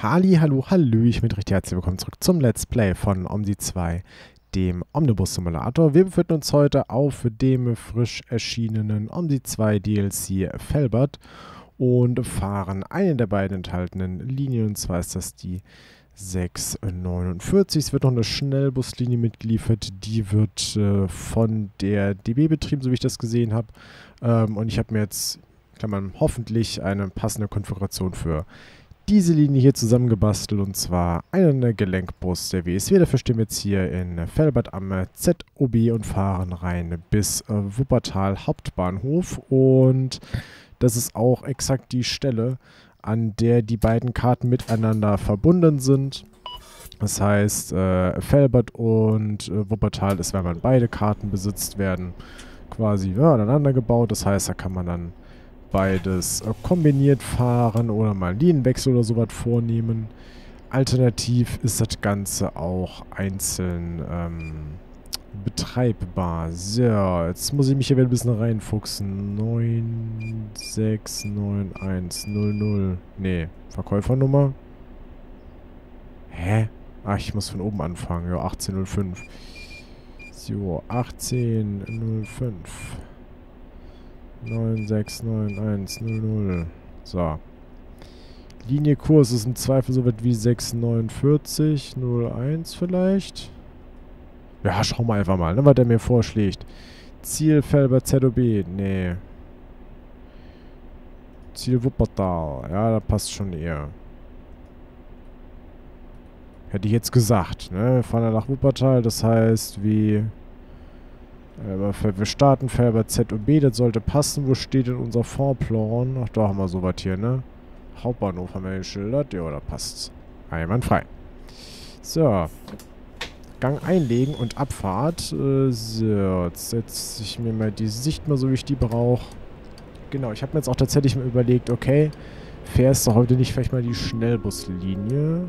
Halli, hallo, hallo, ich bin recht herzlich willkommen zurück zum Let's Play von Omni 2, dem Omnibus Simulator. Wir befinden uns heute auf dem frisch erschienenen Omni 2 DLC Felbert und fahren eine der beiden enthaltenen Linien, und zwar ist das die 649. Es wird noch eine Schnellbuslinie mitgeliefert, die wird äh, von der DB betrieben, so wie ich das gesehen habe. Ähm, und ich habe mir jetzt, kann man hoffentlich, eine passende Konfiguration für diese Linie hier zusammengebastelt und zwar einen Gelenkbus der WSW. Dafür stehen wir jetzt hier in Felbert am ZOB und fahren rein bis äh, Wuppertal Hauptbahnhof und das ist auch exakt die Stelle, an der die beiden Karten miteinander verbunden sind. Das heißt, äh, Felbert und äh, Wuppertal ist, wenn man beide Karten besitzt, werden quasi ja, aneinander gebaut. Das heißt, da kann man dann beides äh, kombiniert fahren oder mal Linienwechsel oder sowas vornehmen. Alternativ ist das Ganze auch einzeln ähm, betreibbar. So, jetzt muss ich mich hier wieder ein bisschen reinfuchsen. 9699100. Nee, Verkäufernummer. Hä? Ach, ich muss von oben anfangen. Ja, 1805. So, 1805. 969100. So. Linie Kurs ist im Zweifel so weit wie 64901 vielleicht. Ja, schauen wir einfach mal, ne, was der mir vorschlägt. Ziel Felber ZOB. Nee. Ziel Wuppertal. Ja, da passt schon eher. Hätte ich jetzt gesagt, ne? Wir fahren ja nach Wuppertal, das heißt, wie wir starten Felber ZOB, das sollte passen. Wo steht denn unser Fondplan? Ach, da haben wir sowas hier, ne? Hauptbahnhof haben wir geschildert. Ja, da passt's. Einwandfrei. So. Gang einlegen und Abfahrt. Äh, so, jetzt setze ich mir mal die Sicht mal so, wie ich die brauche. Genau, ich habe mir jetzt auch tatsächlich mal überlegt, okay, fährst du heute nicht vielleicht mal die Schnellbuslinie?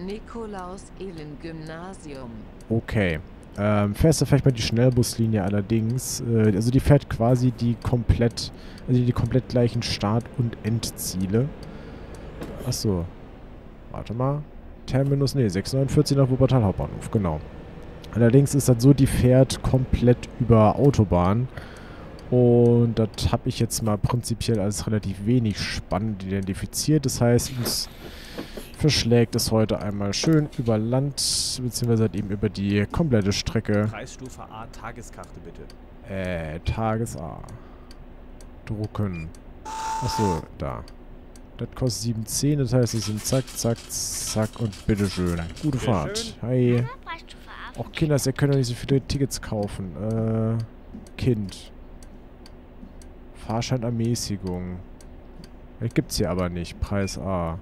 Nikolaus Elen Gymnasium. Okay. Ähm, fährst du vielleicht mal die Schnellbuslinie allerdings. Äh, also die fährt quasi die komplett, also die komplett gleichen Start- und Endziele. Achso. Warte mal. Terminus, nee, 649 nach Wuppertal Hauptbahnhof, genau. Allerdings ist das so, die fährt komplett über Autobahn. Und das habe ich jetzt mal prinzipiell als relativ wenig spannend identifiziert. Das heißt, uns verschlägt es heute einmal schön über Land, beziehungsweise halt eben über die komplette Strecke. Preisstufe A, Tageskarte bitte. Äh, Tages A. Drucken. Achso, da. Das kostet 7,10, das heißt, es sind zack, zack, zack und bitteschön. Gute Fahrt. Hi. Auch Kinders, ihr könnt ja nicht so viele Tickets kaufen. Äh, Kind. Fahrscheinermäßigung. Das gibt's hier aber nicht. Preis A.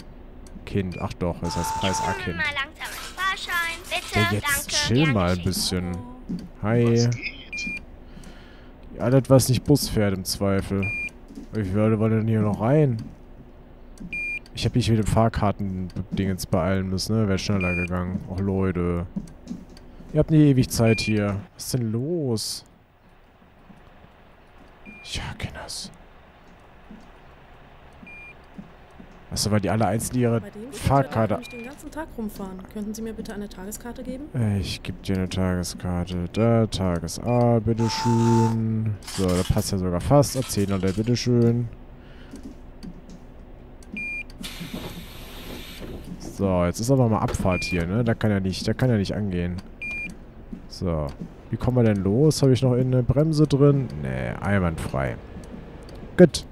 Kind. Ach doch, das heißt Preis A-Kind. Ja, jetzt chill mal ein bisschen. Hi. Ja, das was nicht Bus fährt im Zweifel. Wie viele wollen denn hier noch rein? Ich habe mich mit dem Fahrkarten-Ding jetzt beeilen müssen, ne? Wäre schneller gegangen. Och, Leute. Ihr habt nie ewig Zeit hier. Was ist denn los? Ja, Kinders. Achso, weil die alle einzeln ihre Fahrkarte... Ich den ganzen Tag rumfahren. Könnten Sie mir bitte eine Tageskarte geben? Ich gebe dir eine Tageskarte. Da, Tages A, bitteschön. So, da passt ja sogar fast. Erzähler, der bitteschön. So, jetzt ist aber mal Abfahrt hier, ne? Da kann er nicht, da kann er nicht angehen. So. Wie kommen wir denn los? Habe ich noch eine Bremse drin? Nee, einwandfrei. Gut.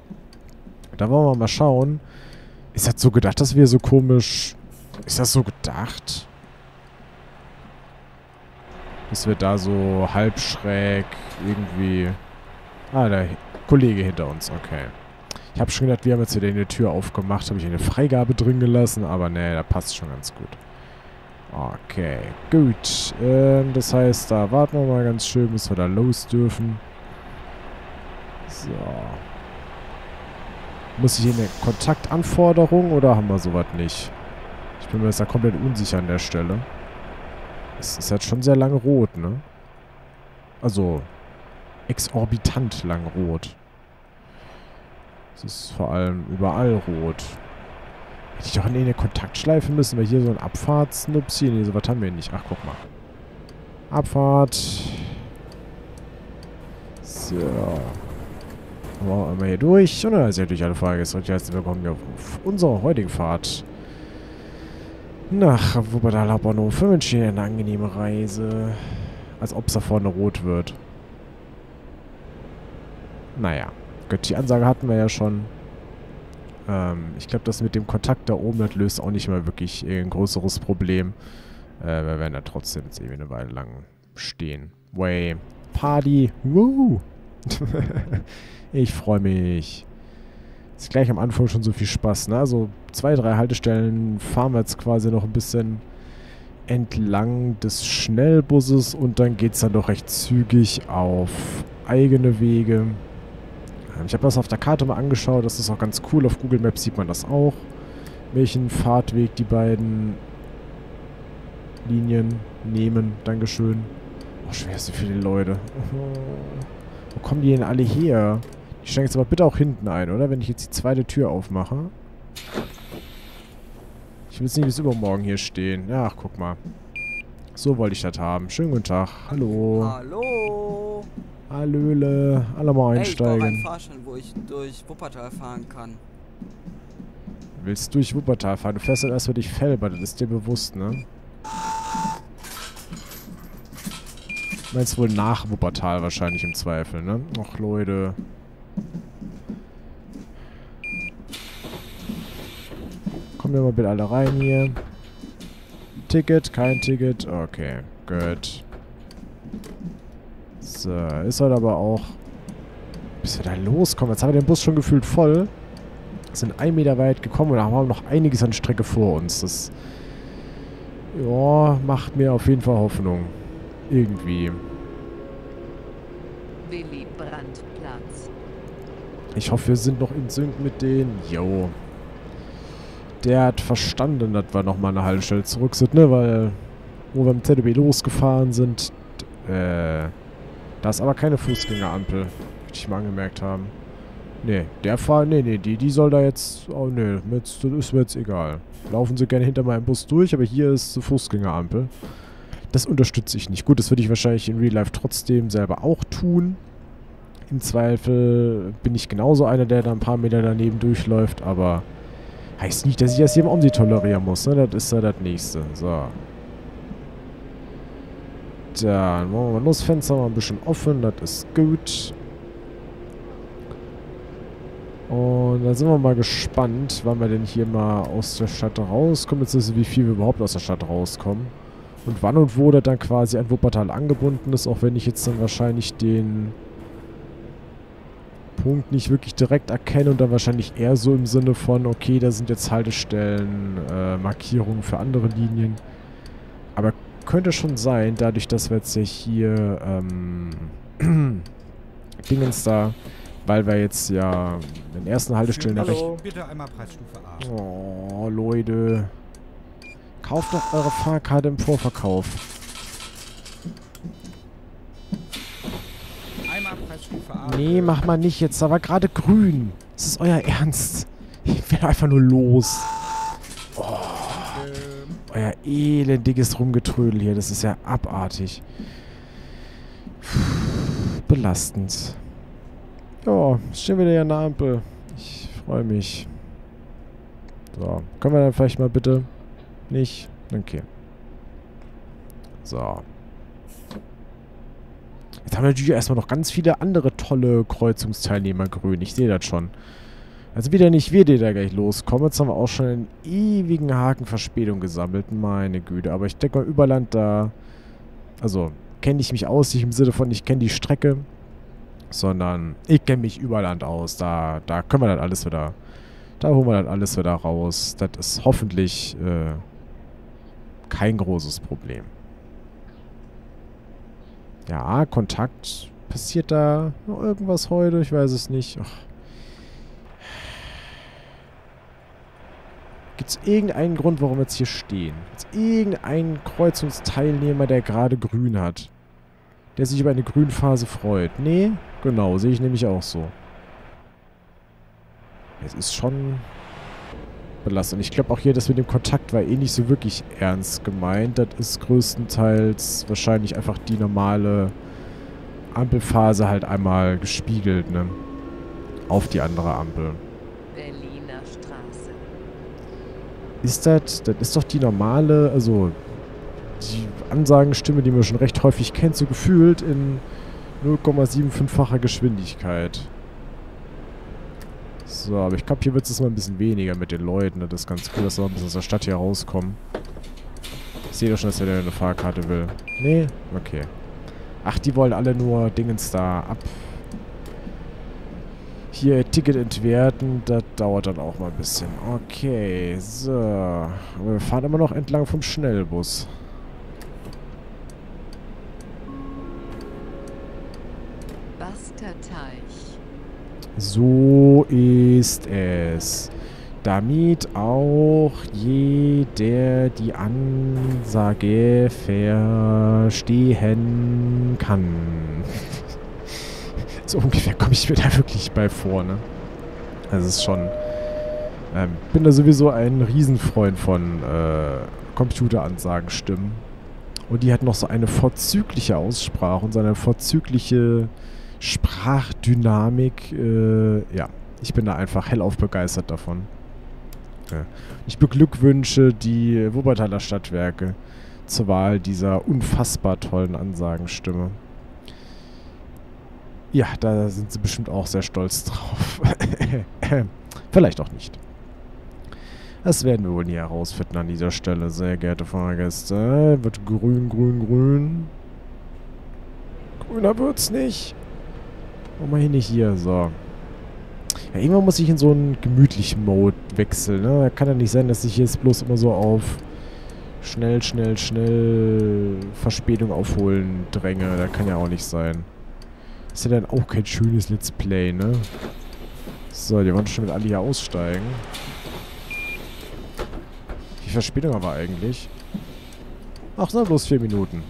Da wollen wir mal schauen. Ist das so gedacht, dass wir so komisch... Ist das so gedacht? Dass wir da so halb schräg irgendwie... Ah, der Kollege hinter uns, okay. Ich habe schon gedacht, wir haben jetzt wieder eine Tür aufgemacht, habe ich eine Freigabe drin gelassen, aber nee, da passt schon ganz gut. Okay, gut. Ähm, das heißt, da warten wir mal ganz schön, bis wir da los dürfen. So. Muss ich hier eine Kontaktanforderung oder haben wir sowas nicht? Ich bin mir jetzt da komplett unsicher an der Stelle. Es ist halt schon sehr lang rot, ne? Also, exorbitant lang rot. Es ist vor allem überall rot. Hätte ich doch in eine Kontaktschleife müssen, weil hier so ein Abfahrtsnups hier. Nee, so was haben wir nicht. Ach, guck mal. Abfahrt. So. Wir einmal hier durch. Und dann ist durch alle Fahrgäste. Und jetzt willkommen wir auf unserer heutigen Fahrt nach Wuppertal Hauptbahnhof. Wir wünschen Ihnen eine angenehme Reise. Als ob es da vorne rot wird. Naja. Gut, die Ansage hatten wir ja schon. Ähm, ich glaube, das mit dem Kontakt da oben, das löst auch nicht mehr wirklich ein größeres Problem. Äh, wir werden da trotzdem jetzt irgendwie eine Weile lang stehen. Way. Party. Woo! ich freue mich. Ist gleich am Anfang schon so viel Spaß, ne? Also zwei, drei Haltestellen fahren wir jetzt quasi noch ein bisschen entlang des Schnellbusses und dann geht es dann doch recht zügig auf eigene Wege. Ich habe das auf der Karte mal angeschaut, das ist auch ganz cool. Auf Google Maps sieht man das auch, welchen Fahrtweg die beiden Linien nehmen. Dankeschön. Oh, schwer so viele Leute. Wo kommen die denn alle her? Die steigen jetzt aber bitte auch hinten ein, oder? Wenn ich jetzt die zweite Tür aufmache. Ich will jetzt nicht bis übermorgen hier stehen. Ach, guck mal. So wollte ich das haben. Schönen guten Tag. Hallo. Hallo. Hallöle. Alle mal einsteigen. Hey, ich brauche Fahrschein, wo ich durch Wuppertal fahren kann. Willst du durch Wuppertal fahren? Du fährst dann erst für dich Felber, das ist dir bewusst, ne? Meinst wohl nach Wuppertal wahrscheinlich im Zweifel, ne? Och, Leute. Kommen wir mal bitte alle rein hier. Ticket, kein Ticket. Okay, gut. So, ist halt aber auch... Bis wir da loskommen. Jetzt haben wir den Bus schon gefühlt voll. Sind ein Meter weit gekommen und haben noch einiges an Strecke vor uns. Das... Ja, macht mir auf jeden Fall Hoffnung. Irgendwie. Willy Brandt-Platz. Ich hoffe, wir sind noch in Sync mit denen. Jo. Der hat verstanden, dass wir nochmal eine Haltestelle zurück sind, ne? Weil, wo wir mit ZDB losgefahren sind, äh, da ist aber keine Fußgängerampel, würde ich mal angemerkt haben. Ne, der Fahrer, ne, ne, die, die soll da jetzt, oh ne, das ist mir jetzt egal. Laufen sie gerne hinter meinem Bus durch, aber hier ist eine Fußgängerampel. Das unterstütze ich nicht. Gut, das würde ich wahrscheinlich in Real Life trotzdem selber auch tun. Im Zweifel bin ich genauso einer, der da ein paar Meter daneben durchläuft, aber heißt nicht, dass ich das hier im Omsi tolerieren muss, ne? Das ist ja das Nächste. So. Dann machen wir mal los. Fenster mal ein bisschen offen, das ist gut. Und dann sind wir mal gespannt, wann wir denn hier mal aus der Stadt rauskommen, beziehungsweise wie viel wir überhaupt aus der Stadt rauskommen. Und wann und wo das dann quasi an Wuppertal angebunden ist, auch wenn ich jetzt dann wahrscheinlich den Punkt nicht wirklich direkt erkenne und dann wahrscheinlich eher so im Sinne von, okay, da sind jetzt Haltestellen, äh, Markierungen für andere Linien. Aber könnte schon sein, dadurch, dass wir jetzt hier, ähm, Dingens da, weil wir jetzt ja den ersten Haltestellen Hallo. Bitte einmal Preisstufe A. Oh, Leute. Kauft doch eure Fahrkarte im Vorverkauf. Nee, mach mal nicht jetzt. Da war gerade grün. Das ist euer Ernst. Ich will einfach nur los. Ähm, Euer elendiges Rumgetrödel hier. Das ist ja abartig. Belastend. Ja, stehen wir wieder an der Ampel. Ich freue mich. So, können wir dann vielleicht mal bitte... Nicht? Okay. So. Jetzt haben wir natürlich erstmal noch ganz viele andere tolle Kreuzungsteilnehmer grün. Ich sehe das schon. Also wieder nicht wir, die da gleich loskommen. Jetzt haben wir auch schon einen ewigen Haken Verspätung gesammelt. Meine Güte. Aber ich denke mal, Überland da... Also, kenne ich mich aus. Nicht im Sinne von, ich kenne die Strecke. Sondern, ich kenne mich Überland aus. Da, da können wir das alles wieder... Da holen wir das alles wieder raus. Das ist hoffentlich äh, kein großes Problem. Ja, Kontakt. Passiert da noch irgendwas heute? Ich weiß es nicht. Gibt es irgendeinen Grund, warum wir jetzt hier stehen? Gibt es irgendeinen Kreuzungsteilnehmer, der gerade grün hat? Der sich über eine Grünphase freut? Nee? Genau, sehe ich nämlich auch so. Es ist schon belassen. Und ich glaube auch hier, das mit dem Kontakt war eh nicht so wirklich ernst gemeint. Das ist größtenteils wahrscheinlich einfach die normale Ampelphase halt einmal gespiegelt, ne? Auf die andere Ampel. Berliner Straße. Ist das, das ist doch die normale, also die Ansagenstimme, die man schon recht häufig kennt, so gefühlt in 0,75-facher Geschwindigkeit. So, aber ich glaube, hier wird es mal ein bisschen weniger mit den Leuten. Das ist ganz cool, dass wir ein bisschen aus der Stadt hier rauskommen. Ich sehe doch schon, dass der eine Fahrkarte will. Nee? Okay. Ach, die wollen alle nur Dingens da ab. Hier Ticket entwerten, das dauert dann auch mal ein bisschen. Okay, so. Aber wir fahren immer noch entlang vom Schnellbus. Basterteich. So ist es. Damit auch jeder die Ansage verstehen kann. so ungefähr komme ich mir da wirklich bei vor, ne? Also es ist schon... Ähm, bin da sowieso ein Riesenfreund von äh, Computeransagenstimmen. Und die hat noch so eine vorzügliche Aussprache und so eine vorzügliche Sprachdynamik. Äh, ja, ich bin da einfach hellauf begeistert davon. Ja. Ich beglückwünsche die Wuppertaler Stadtwerke zur Wahl dieser unfassbar tollen Ansagenstimme. Ja, da sind sie bestimmt auch sehr stolz drauf. Vielleicht auch nicht. Das werden wir wohl nie herausfinden an dieser Stelle, sehr geehrte Fahrgäste. Wird grün, grün, grün. Grüner wird's nicht. Warum mal hier nicht hier? So. Ja, irgendwann muss ich in so einen gemütlichen Mode wechseln. Ne? Kann ja nicht sein, dass ich jetzt bloß immer so auf schnell, schnell, schnell Verspätung aufholen dränge. Das kann ja auch nicht sein. Ist ja dann auch kein schönes Let's Play, ne? So, die wollen schon mit alle hier aussteigen. Wie Verspätung haben wir eigentlich? Ach, na, bloß vier Minuten.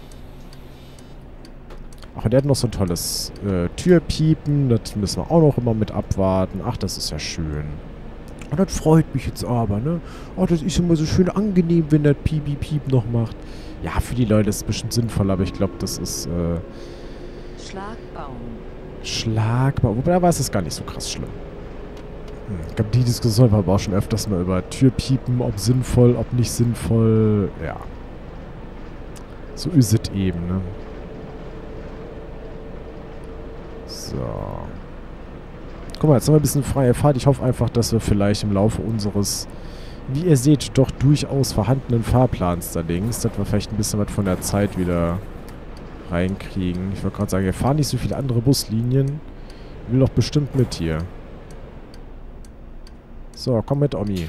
Ach, und der hat noch so ein tolles äh, Türpiepen. Das müssen wir auch noch immer mit abwarten. Ach, das ist ja schön. Und das freut mich jetzt aber, ne? Oh, das ist immer so schön angenehm, wenn das Piep-Piep noch macht. Ja, für die Leute ist es bestimmt sinnvoll, aber ich glaube, das ist, äh... Schlagbaum. Schlagbaum. Wobei, da war es gar nicht so krass schlimm. Hm, ich glaube, die Diskussion war aber auch schon öfters mal über Türpiepen, ob sinnvoll, ob nicht sinnvoll. Ja. So ist es eben, ne? So. Guck mal, jetzt haben wir ein bisschen freie Fahrt. Ich hoffe einfach, dass wir vielleicht im Laufe unseres, wie ihr seht, doch durchaus vorhandenen Fahrplans da links, dass wir vielleicht ein bisschen was von der Zeit wieder reinkriegen. Ich wollte gerade sagen, wir fahren nicht so viele andere Buslinien. Will doch bestimmt mit hier. So, komm mit, Omi. Will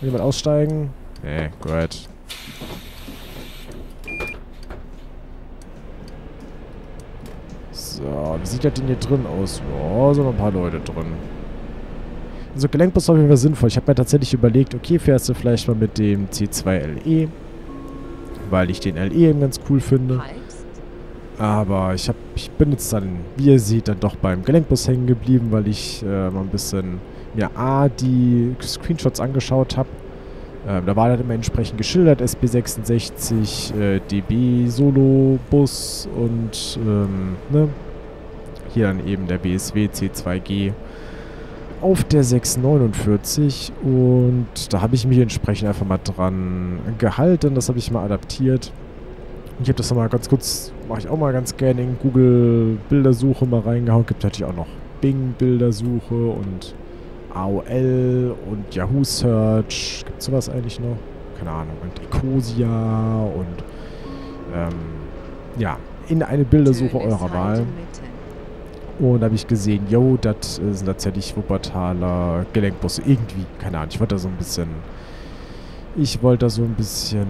jemand aussteigen? Nee, gut. So, wie sieht das denn hier drin aus? Ja, sind noch ein paar Leute drin. Also Gelenkbus ist auf jeden Fall sinnvoll. Ich habe mir tatsächlich überlegt, okay, fährst du vielleicht mal mit dem C2LE, weil ich den LE eben ganz cool finde. Aber ich, hab, ich bin jetzt dann, wie ihr seht, dann doch beim Gelenkbus hängen geblieben, weil ich äh, mal ein bisschen mir A, die Screenshots angeschaut habe. Ähm, da war das immer entsprechend geschildert, SB66, äh, DB Solo Bus und ähm, ne? Hier dann eben der BSW C2G auf der 649 und da habe ich mich entsprechend einfach mal dran gehalten, das habe ich mal adaptiert. Ich habe das nochmal ganz kurz, mache ich auch mal ganz gerne in Google Bildersuche mal reingehauen. Gibt natürlich auch noch Bing Bildersuche und AOL und Yahoo Search. Gibt es sowas eigentlich noch? Keine Ahnung. Und Ecosia und ähm, ja, in eine Bildersuche eurer Wahl. Mitte. Und da habe ich gesehen, yo, das äh, sind tatsächlich Wuppertaler Gelenkbusse. Irgendwie, keine Ahnung, ich wollte da so ein bisschen... Ich wollte da so ein bisschen,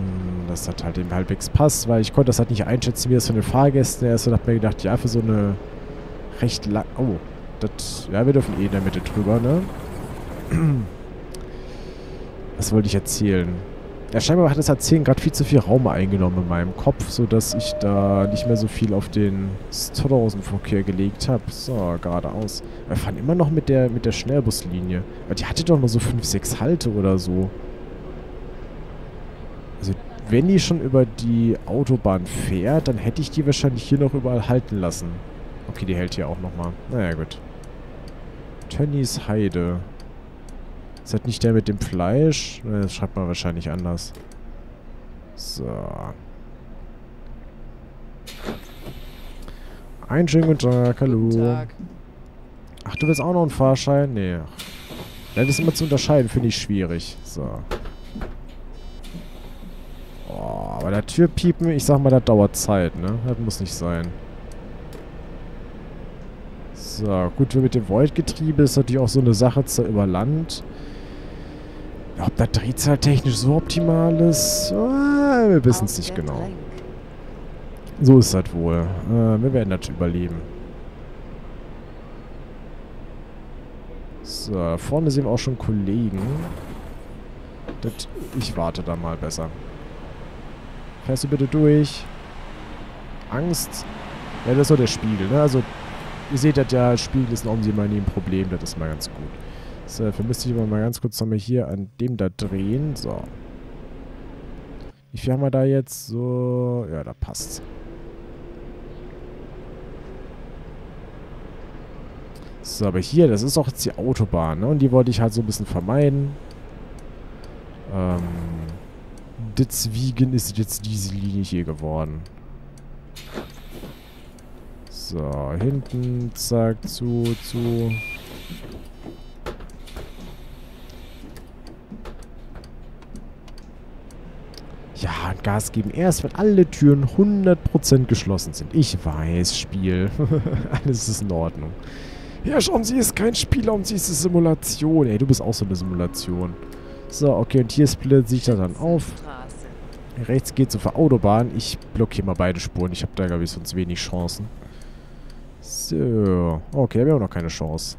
dass das halt eben halbwegs passt, weil ich konnte das halt nicht einschätzen, wie das von den Fahrgästen ist. Und hab mir gedacht, ja, für so eine recht lang... Oh, das... Ja, wir dürfen eh in der Mitte drüber, ne? Was wollte ich erzählen? Ja, scheinbar hat das Erzählen gerade viel zu viel Raum eingenommen in meinem Kopf, sodass ich da nicht mehr so viel auf den Straßenverkehr gelegt habe. So, geradeaus. Wir fahren immer noch mit der, mit der Schnellbuslinie. Aber die hatte doch nur so 5, 6 Halte oder so. Also, wenn die schon über die Autobahn fährt, dann hätte ich die wahrscheinlich hier noch überall halten lassen. Okay, die hält hier auch nochmal. Naja, gut. Tönnies Heide. Ist das nicht der mit dem Fleisch? Das schreibt man wahrscheinlich anders. So. Einen schönen guten Tag, hallo. Guten Tag. Ach, du willst auch noch einen Fahrschein? Nee. Das immer zu unterscheiden, finde ich schwierig. So. Oh, aber der Türpiepen, ich sag mal, das dauert Zeit, ne? Das muss nicht sein. So, gut, mit dem Void-Getriebe ist natürlich auch so eine Sache zu über Land. Ob das drehzahltechnisch so optimal ist, ah, wir wissen es nicht genau. So ist das wohl. Äh, wir werden das überleben. So, vorne sehen wir auch schon Kollegen. Das, ich warte da mal besser. Fährst du bitte durch? Angst? Ja, das ist so der Spiegel, ne? Also, ihr seht das ja, Spiegel ist ein Omsi mal nie ein Problem, das ist mal ganz gut. So, dafür müsste ich aber mal ganz kurz nochmal hier an dem da drehen. So. Wie viel haben wir da jetzt? So, ja, da passt's. So, aber hier, das ist doch jetzt die Autobahn, ne? Und die wollte ich halt so ein bisschen vermeiden. Ähm, deswegen ist jetzt diese Linie hier geworden. So, hinten, zack, zu, zu. Ja, und Gas geben erst, wenn alle Türen 100% geschlossen sind. Ich weiß, Spiel. Alles ist in Ordnung. Ja, schauen Sie, ist kein Spiel, um sie ist eine Simulation. Ey, du bist auch so eine Simulation. So, okay, und hier splittet sich das dann auf. Rechts geht's auf der Autobahn. Ich blockiere mal beide Spuren. Ich habe da, glaube ich, sonst wenig Chancen. So. Okay, habe ich auch noch keine Chance.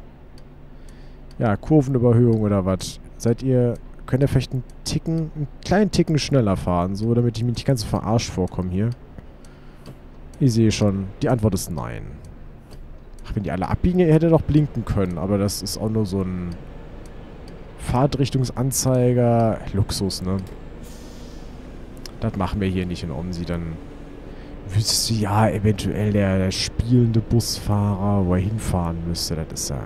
Ja, Kurvenüberhöhung oder was? Seid ihr... Könnt ihr vielleicht einen Ticken... einen kleinen Ticken schneller fahren? So, damit ich mir nicht ganz so verarscht vorkomme hier. Ich sehe schon. Die Antwort ist nein. Ach, wenn die alle abbiegen, ihr hättet doch blinken können. Aber das ist auch nur so ein... Fahrtrichtungsanzeiger. Luxus, ne? Das machen wir hier nicht in Omsi. Dann wüsstest du ja eventuell der, der spielende Busfahrer, wo er hinfahren müsste. Das ist ja...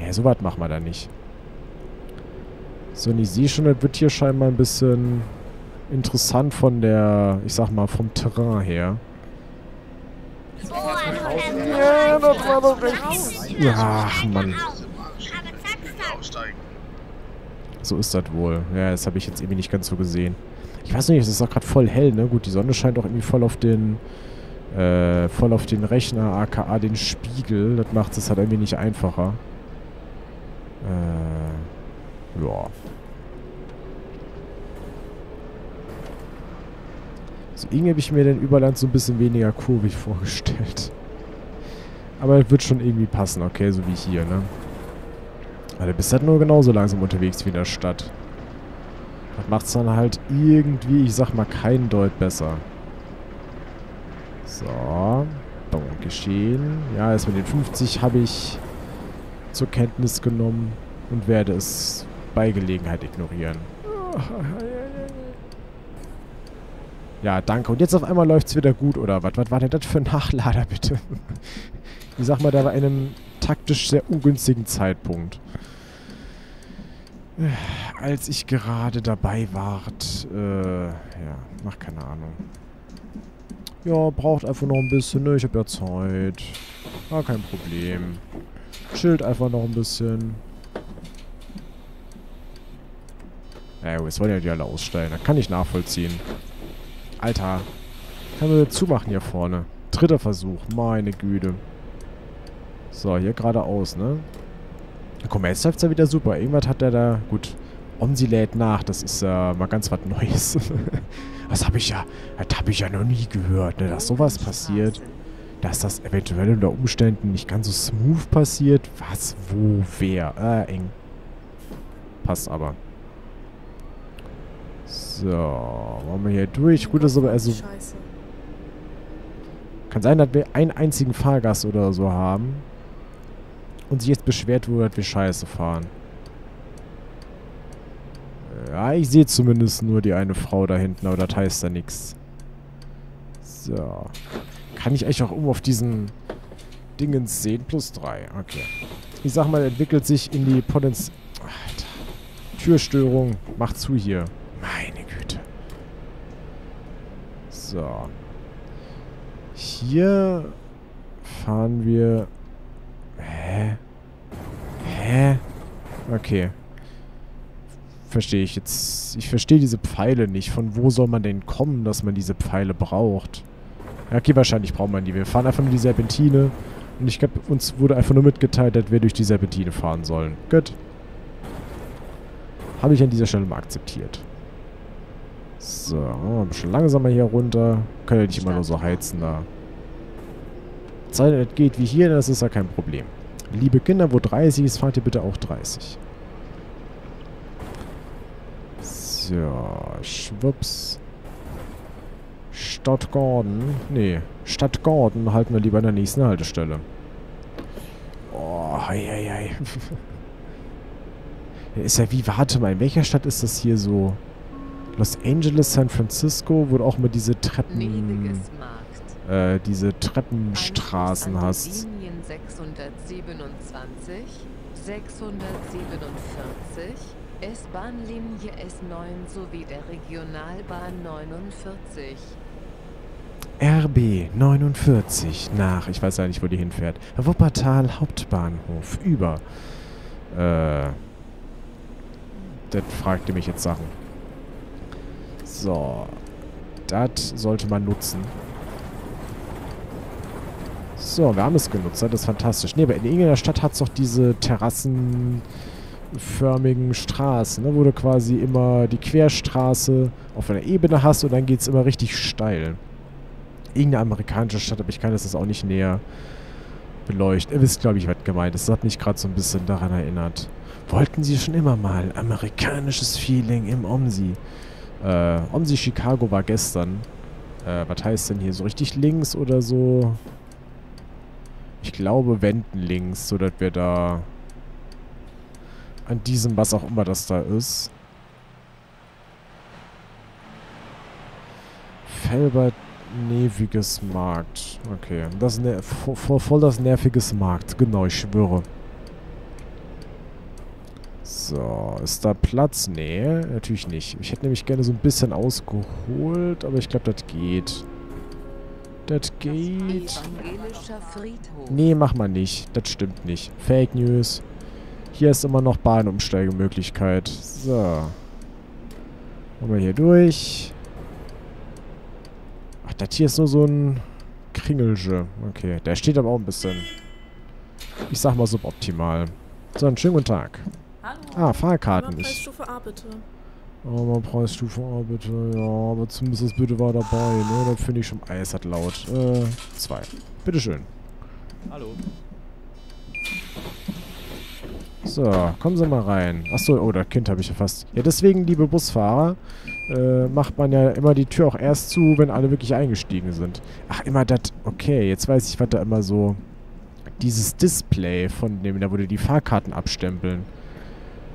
Ja, sowas machen wir da nicht. So, und ich sehe schon, das wird hier scheinbar ein bisschen interessant von der, ich sag mal, vom Terrain her. Ja, das war doch rechts. Ach, Mann. So ist das wohl. Ja, das habe ich jetzt irgendwie nicht ganz so gesehen. Ich weiß nicht, es ist auch gerade voll hell, ne? Gut, die Sonne scheint auch irgendwie voll auf den äh, voll auf den Rechner, aka den Spiegel. Das macht es halt irgendwie nicht einfacher. Äh, ja. So, irgendwie habe ich mir den Überland so ein bisschen weniger kurvig vorgestellt. Aber es wird schon irgendwie passen, okay, so wie hier, ne? Aber du bist halt nur genauso langsam unterwegs wie in der Stadt. Das macht es dann halt irgendwie, ich sag mal, kein Deut besser. So. Bon, geschehen. Ja, erst mit den 50 habe ich zur Kenntnis genommen und werde es bei Gelegenheit ignorieren. Ja, danke. Und jetzt auf einmal läuft es wieder gut, oder was? Was war denn das für ein Nachlader, bitte? Ich sag mal, da war einem taktisch sehr ungünstigen Zeitpunkt. Äh, Als ich gerade dabei wart, äh, ja, mach keine Ahnung. Ja, braucht einfach noch ein bisschen, ne? Ich hab ja Zeit. Ah, kein Problem. Chillt einfach noch ein bisschen. Ja, jetzt wollen ja die alle aussteigen. Das kann ich nachvollziehen. Alter. Kann nur zumachen hier vorne. Dritter Versuch. Meine Güte. So, hier geradeaus, ne? Mal, jetzt läuft's ja wieder super. Irgendwas hat der da... Gut. Omsi lädt nach. Das ist ja mal ganz was Neues. das habe ich ja... Das habe ich ja noch nie gehört, ne? Dass sowas passiert. Dass das eventuell unter Umständen nicht ganz so smooth passiert. Was? Wo? Wer? Äh, eng. Passt aber. So, wollen wir hier durch. Gut, das ist aber also... Kann sein, dass wir einen einzigen Fahrgast oder so haben. Und sich jetzt beschwert wurde, dass wir scheiße fahren. Ja, ich sehe zumindest nur die eine Frau da hinten, aber das heißt ja nichts. So. Kann ich eigentlich auch um auf diesen Dingens sehen? Plus 3. Okay. Ich sag mal, entwickelt sich in die Potenz... Alter. Türstörung. Mach zu hier. Meine. So. Hier fahren wir... Hä? Hä? Okay. Verstehe ich jetzt. Ich verstehe diese Pfeile nicht. Von wo soll man denn kommen, dass man diese Pfeile braucht? Okay, wahrscheinlich braucht man die. Wir fahren einfach nur die Serpentine. Und ich glaube, uns wurde einfach nur mitgeteilt, dass wir durch die Serpentine fahren sollen. Gut. Habe ich an dieser Stelle mal akzeptiert. So, ein bisschen langsamer hier runter. Können ja nicht immer nur so heizen da. Zeit, es geht wie hier, das ist ja kein Problem. Liebe Kinder, wo 30 ist, fahrt ihr bitte auch 30. So, schwupps. Stadt Gordon. Nee, Stadt Gordon halten wir lieber an der nächsten Haltestelle. Oh, hei, hei, hei. ist ja wie, warte mal, in welcher Stadt ist das hier so? Los Angeles, San Francisco, wo du auch immer diese Treppen, äh, diese Treppenstraßen hast. die Linien 627, 647, S-Bahn-Linie S9 sowie der Regionalbahn 49. RB 49 nach, ich weiß ja nicht, wo die hinfährt. Wuppertal Hauptbahnhof über. Äh. Das fragte mich jetzt Sachen. So. Das sollte man nutzen. So, wir haben es genutzt. Das ist fantastisch. Nee, aber in irgendeiner Stadt hat es doch diese terrassenförmigen Straßen, ne, wo du quasi immer die Querstraße auf einer Ebene hast und dann geht es immer richtig steil. Irgendeine amerikanische Stadt, aber ich kann das jetzt auch nicht näher beleuchten. Ihr wisst, glaube ich, was gemeint ist. Das hat mich gerade so ein bisschen daran erinnert. Wollten sie schon immer mal amerikanisches Feeling im Omsi? Äh, Omsi Chicago war gestern. Äh, was heißt denn hier? So richtig links oder so? Ich glaube, wenden links, sodass wir da an diesem, was auch immer das da ist. Felbert Neviges Markt. Okay, das ne vo vo voll das nerviges Markt. Genau, ich schwöre. So, ist da Platz? Nee, natürlich nicht. Ich hätte nämlich gerne so ein bisschen ausgeholt, aber ich glaube, das geht. Das geht. Nee, mach mal nicht. Das stimmt nicht. Fake News. Hier ist immer noch Bahnumsteigemöglichkeit. So. Machen wir hier durch. Ach, das hier ist nur so ein Kringelge. Okay, der steht aber auch ein bisschen, ich sag mal, suboptimal. So, einen schönen guten Tag. Hallo. Ah, Fahrkarten. Ich, Preisstufe A bitte. oh, mal Preisstufe A, bitte. Ja, aber zumindest das bitte war dabei, ne? Das finde ich schon... Ah, es hat laut. Äh, zwei. Bitteschön. Hallo. So, kommen Sie mal rein. Achso, oh, das Kind habe ich ja fast. Ja, deswegen, liebe Busfahrer, äh, macht man ja immer die Tür auch erst zu, wenn alle wirklich eingestiegen sind. Ach, immer das... Okay, jetzt weiß ich, was da immer so... Dieses Display von dem, da wurde die Fahrkarten abstempeln.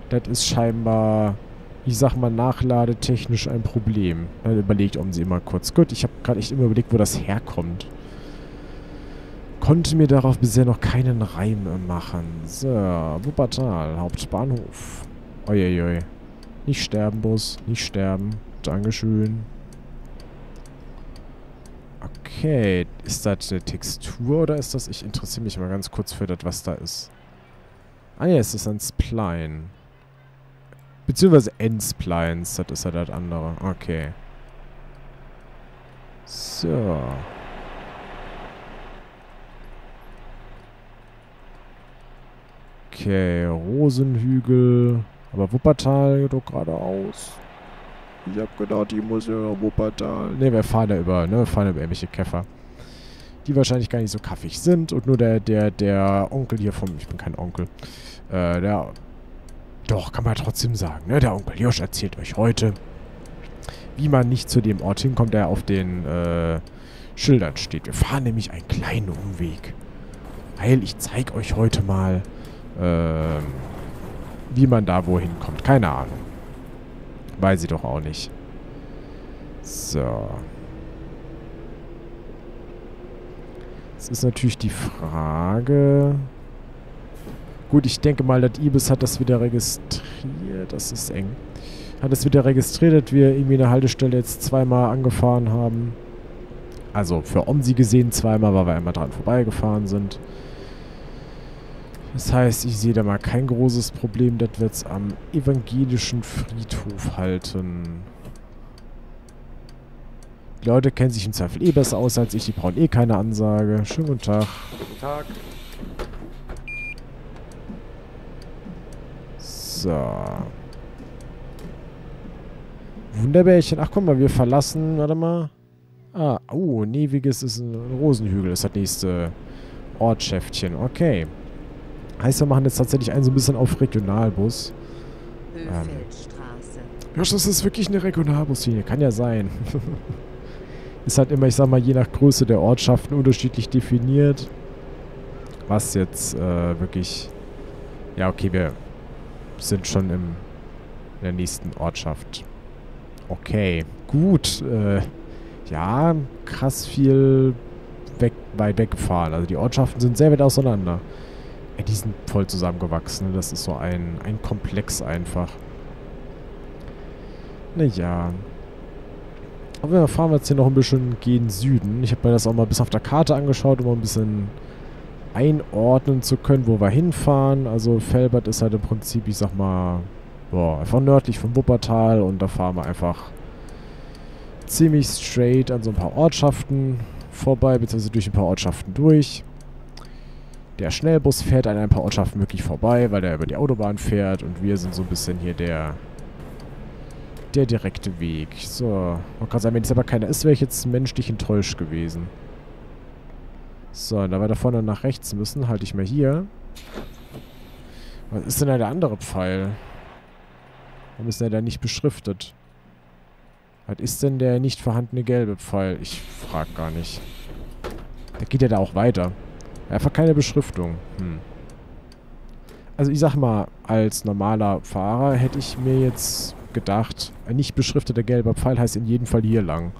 Das ist scheinbar, ich sag mal, nachladetechnisch ein Problem. Dann überlegt um sie immer kurz. Gut, ich habe gerade echt immer überlegt, wo das herkommt. Konnte mir darauf bisher noch keinen Reim machen. So, Wuppertal, Hauptbahnhof. Uiuiui. Nicht sterben, Bus. Nicht sterben. Dankeschön. Okay, ist das eine Textur oder ist das... Ich interessiere mich mal ganz kurz für das, was da ist. Ah ja, es ist ein Spline. Beziehungsweise Endsplines, das ist ja das andere. Okay. So. Okay, Rosenhügel. Aber Wuppertal geht doch geradeaus. Ich hab gedacht, ich muss ja nach Wuppertal. Ne, wir fahren da über, ne? Wir fahren über irgendwelche Käfer. Die wahrscheinlich gar nicht so kaffig sind. Und nur der, der, der Onkel hier vom... Ich bin kein Onkel. Äh, der... Doch, kann man trotzdem sagen, ne? Der Onkel Josch erzählt euch heute, wie man nicht zu dem Ort hinkommt, der auf den, äh, Schildern steht. Wir fahren nämlich einen kleinen Umweg. Weil ich zeig euch heute mal, ähm, wie man da wohin kommt. Keine Ahnung. Weiß ich doch auch nicht. So. Jetzt ist natürlich die Frage... Gut, ich denke mal, das Ibis hat das wieder registriert. Das ist eng. Hat es wieder registriert, dass wir irgendwie eine Haltestelle jetzt zweimal angefahren haben. Also für Omsi gesehen zweimal, weil wir einmal dran vorbeigefahren sind. Das heißt, ich sehe da mal kein großes Problem, dass wir jetzt am evangelischen Friedhof halten. Die Leute kennen sich im Zweifel eh besser aus als ich. Die brauchen eh keine Ansage. Schönen guten Tag. Guten Tag. So. Wunderbärchen. Ach, guck mal, wir verlassen... Warte mal. Ah, oh, Neviges ist ein Rosenhügel. Das ist das nächste Ortschäftchen. Okay. Heißt, wir machen jetzt tatsächlich einen so ein bisschen auf Regionalbus. Höfeldstraße. Ja, das ist wirklich eine Regionalbuslinie. Kann ja sein. ist halt immer, ich sag mal, je nach Größe der Ortschaften unterschiedlich definiert. Was jetzt äh, wirklich... Ja, okay, wir sind schon im, in der nächsten Ortschaft. Okay, gut. Äh, ja, krass viel weg, weit weggefahren. Also die Ortschaften sind sehr weit auseinander. Ja, die sind voll zusammengewachsen. Das ist so ein, ein Komplex einfach. Naja. Aber wir fahren jetzt hier noch ein bisschen gegen Süden. Ich habe mir das auch mal bis auf der Karte angeschaut, um ein bisschen einordnen zu können, wo wir hinfahren. Also Felbert ist halt im Prinzip, ich sag mal, boah, einfach nördlich von Wuppertal und da fahren wir einfach ziemlich straight an so ein paar Ortschaften vorbei, beziehungsweise durch ein paar Ortschaften durch. Der Schnellbus fährt an ein paar Ortschaften wirklich vorbei, weil der über die Autobahn fährt und wir sind so ein bisschen hier der der direkte Weg. So, man kann sagen, wenn es aber keiner ist, wäre ich jetzt menschlich enttäuscht gewesen. So, da wir da vorne nach rechts müssen, halte ich mal hier. Was ist denn da der andere Pfeil? Warum ist der da nicht beschriftet? Was ist denn der nicht vorhandene gelbe Pfeil? Ich frag gar nicht. Da geht ja da auch weiter. Einfach keine Beschriftung. Hm. Also ich sag mal, als normaler Fahrer hätte ich mir jetzt gedacht, ein nicht beschrifteter gelber Pfeil heißt in jedem Fall hier lang.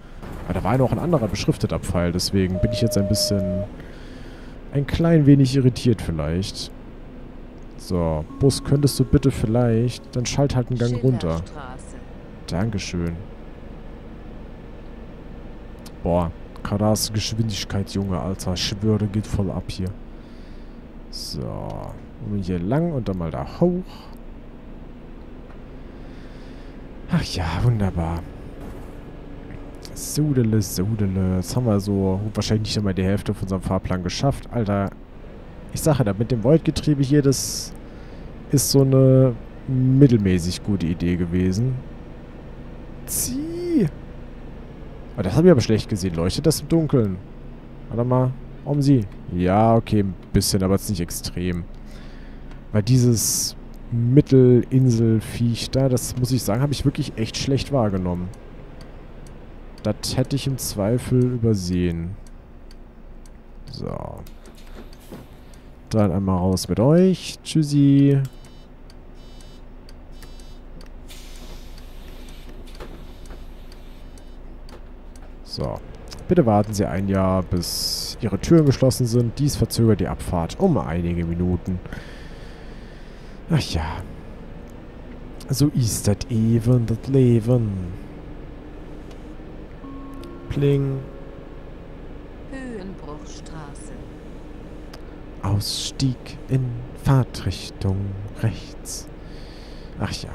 Aber da war ja noch ein anderer beschrifteter Pfeil, deswegen bin ich jetzt ein bisschen... ein klein wenig irritiert vielleicht. So, Bus, könntest du bitte vielleicht... Dann schalt halt einen Gang runter. Dankeschön. Boah, krasse Geschwindigkeit, Junge, Alter. Ich schwöre, geht voll ab hier. So. Und hier lang und dann mal da hoch. Ach ja, wunderbar. Sudele, Sudele. Jetzt haben wir so wahrscheinlich nicht einmal die Hälfte von unserem Fahrplan geschafft. Alter, ich sage da, mit dem Voltgetriebe hier, das ist so eine mittelmäßig gute Idee gewesen. Zieh! Oh, das habe ich aber schlecht gesehen. Leuchtet das im Dunkeln? Warte mal. Um sie. Ja, okay, ein bisschen, aber jetzt nicht extrem. Weil dieses Mittelinselfiech da, das muss ich sagen, habe ich wirklich echt schlecht wahrgenommen. Das hätte ich im Zweifel übersehen. So. Dann einmal raus mit euch. Tschüssi. So. Bitte warten Sie ein Jahr, bis Ihre Türen geschlossen sind. Dies verzögert die Abfahrt um einige Minuten. Ach ja. So ist das eben, das Leben. Pling. Höhenbruchstraße. Ausstieg in Fahrtrichtung rechts. Ach ja.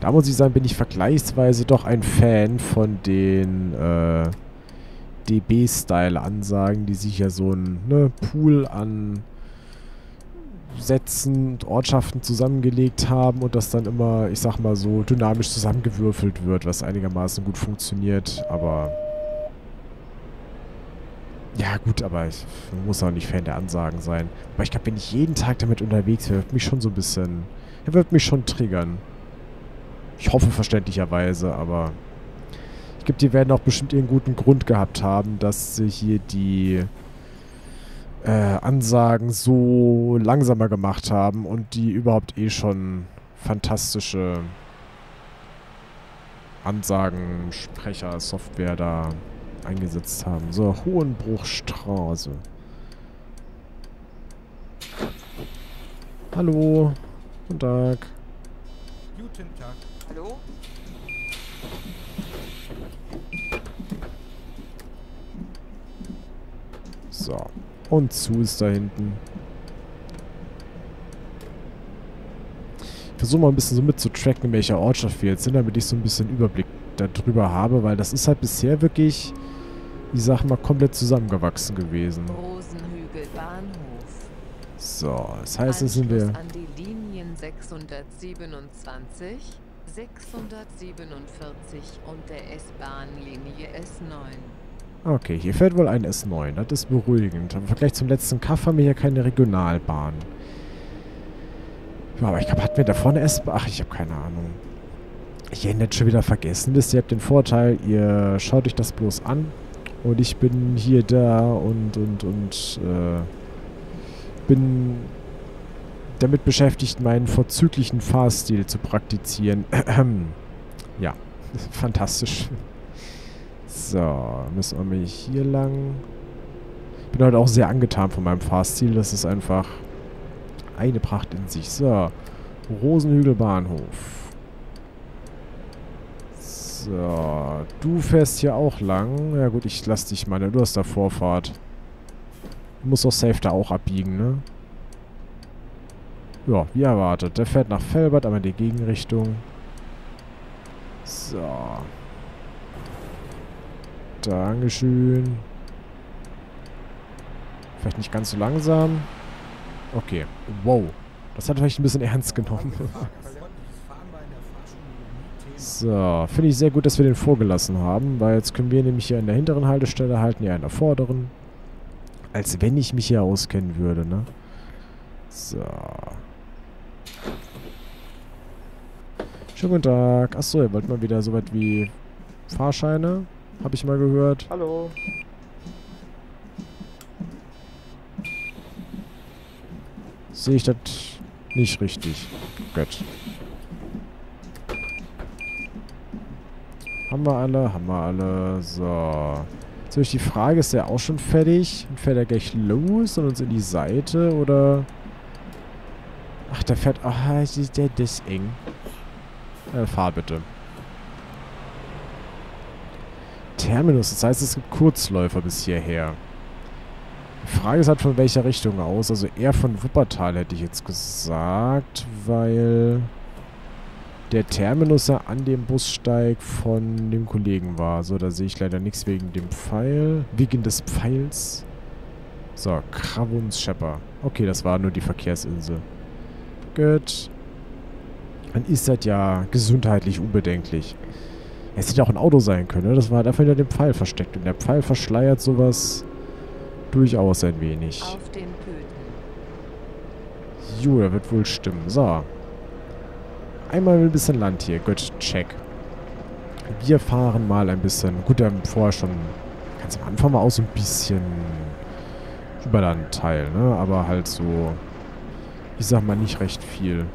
Da muss ich sagen, bin ich vergleichsweise doch ein Fan von den äh, DB-Style-Ansagen, die sich ja so ein ne, Pool an Sätzen und Ortschaften zusammengelegt haben und das dann immer, ich sag mal so, dynamisch zusammengewürfelt wird, was einigermaßen gut funktioniert, aber ja, gut, aber ich muss auch nicht Fan der Ansagen sein. Aber ich glaube, wenn ich jeden Tag damit unterwegs wäre, wird mich schon so ein bisschen. Er wird mich schon triggern. Ich hoffe verständlicherweise, aber. Ich glaube, die werden auch bestimmt ihren guten Grund gehabt haben, dass sie hier die äh, Ansagen so langsamer gemacht haben und die überhaupt eh schon fantastische Ansagen, Sprecher, Software da eingesetzt haben. So, Hohenbruchstraße. Hallo. Guten Tag. Guten Tag. Hallo? So. Und zu ist da hinten. Ich versuche mal ein bisschen so mitzutracken, in welcher Ortschaft wir jetzt sind, damit ich so ein bisschen Überblick darüber habe, weil das ist halt bisher wirklich, ich sag mal, komplett zusammengewachsen gewesen. Rosenhügel Bahnhof. So, das heißt, jetzt sind wir... An die Linien 627, 647 und der S-Bahn-Linie S9. Okay, hier fährt wohl ein S9. Das ist beruhigend. Im Vergleich zum letzten Kaff haben wir hier keine Regionalbahn. Ja, aber ich glaube, hatten wir da vorne S-Bahn? Ach, ich habe keine Ahnung. Ich hätte jetzt schon wieder vergessen. Wisst ihr, habt den Vorteil, ihr schaut euch das bloß an. Und ich bin hier da und, und, und, äh, bin damit beschäftigt, meinen vorzüglichen Fahrstil zu praktizieren. ja, fantastisch. So, müssen wir mal hier lang. Bin heute auch sehr angetan von meinem Fahrstil. Das ist einfach eine Pracht in sich. So, Rosenhügel Bahnhof. So, du fährst hier auch lang. Ja gut, ich lass dich mal. Ne? Du hast da Vorfahrt. Du musst doch safe da auch abbiegen, ne? Ja, wie erwartet. Der fährt nach Felbert, aber in die Gegenrichtung. So. Dankeschön. Vielleicht nicht ganz so langsam. Okay. Wow. Das hat vielleicht ein bisschen ernst genommen. so, finde ich sehr gut, dass wir den vorgelassen haben, weil jetzt können wir nämlich hier in der hinteren Haltestelle halten, ja in der vorderen. Als wenn ich mich hier auskennen würde, ne? So. Schönen guten Tag. Achso, ihr wollt mal wieder so weit wie Fahrscheine? Habe ich mal gehört. Hallo. Sehe ich das nicht richtig. Gut. Haben wir alle? Haben wir alle. So. Jetzt habe ich die Frage, ist der auch schon fertig? Fährt er gleich los und uns in die Seite? Oder... Ach, der fährt... Ach, der, der ist eng. Äh, fahr bitte. Terminus, das heißt, es gibt Kurzläufer bis hierher. Die Frage ist halt von welcher Richtung aus. Also eher von Wuppertal hätte ich jetzt gesagt, weil der Terminus ja an dem Bussteig von dem Kollegen war. So, da sehe ich leider nichts wegen dem Pfeil. Wegen des Pfeils. So, Kravuns Schepper. Okay, das war nur die Verkehrsinsel. Gut. Dann ist das ja gesundheitlich unbedenklich. Es hätte auch ein Auto sein können, ne? Das war halt einfach hinter dem Pfeil versteckt. Und der Pfeil verschleiert sowas durchaus ein wenig. Auf den Köthen. Jo, da wird wohl stimmen. So. Einmal ein bisschen Land hier. Gut, check. Wir fahren mal ein bisschen. Gut, wir haben vorher schon ganz am Anfang mal auch so ein bisschen Überlandteil, ne? Aber halt so, ich sag mal, nicht recht viel.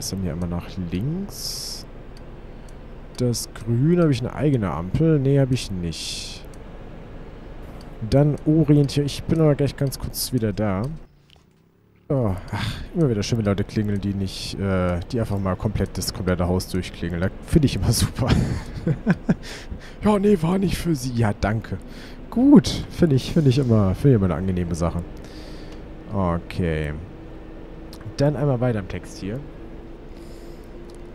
Was haben wir immer nach links? Das Grün, habe ich eine eigene Ampel? Nee, habe ich nicht. Dann orientiere ich. bin aber gleich ganz kurz wieder da. Oh, ach, immer wieder schön, wenn Leute klingeln, die nicht, äh, die einfach mal komplett das komplette Haus durchklingeln. Das finde ich immer super. ja, nee, war nicht für sie. Ja, danke. Gut, finde ich, finde ich immer, finde ich immer eine angenehme Sache. Okay. Dann einmal weiter im Text hier.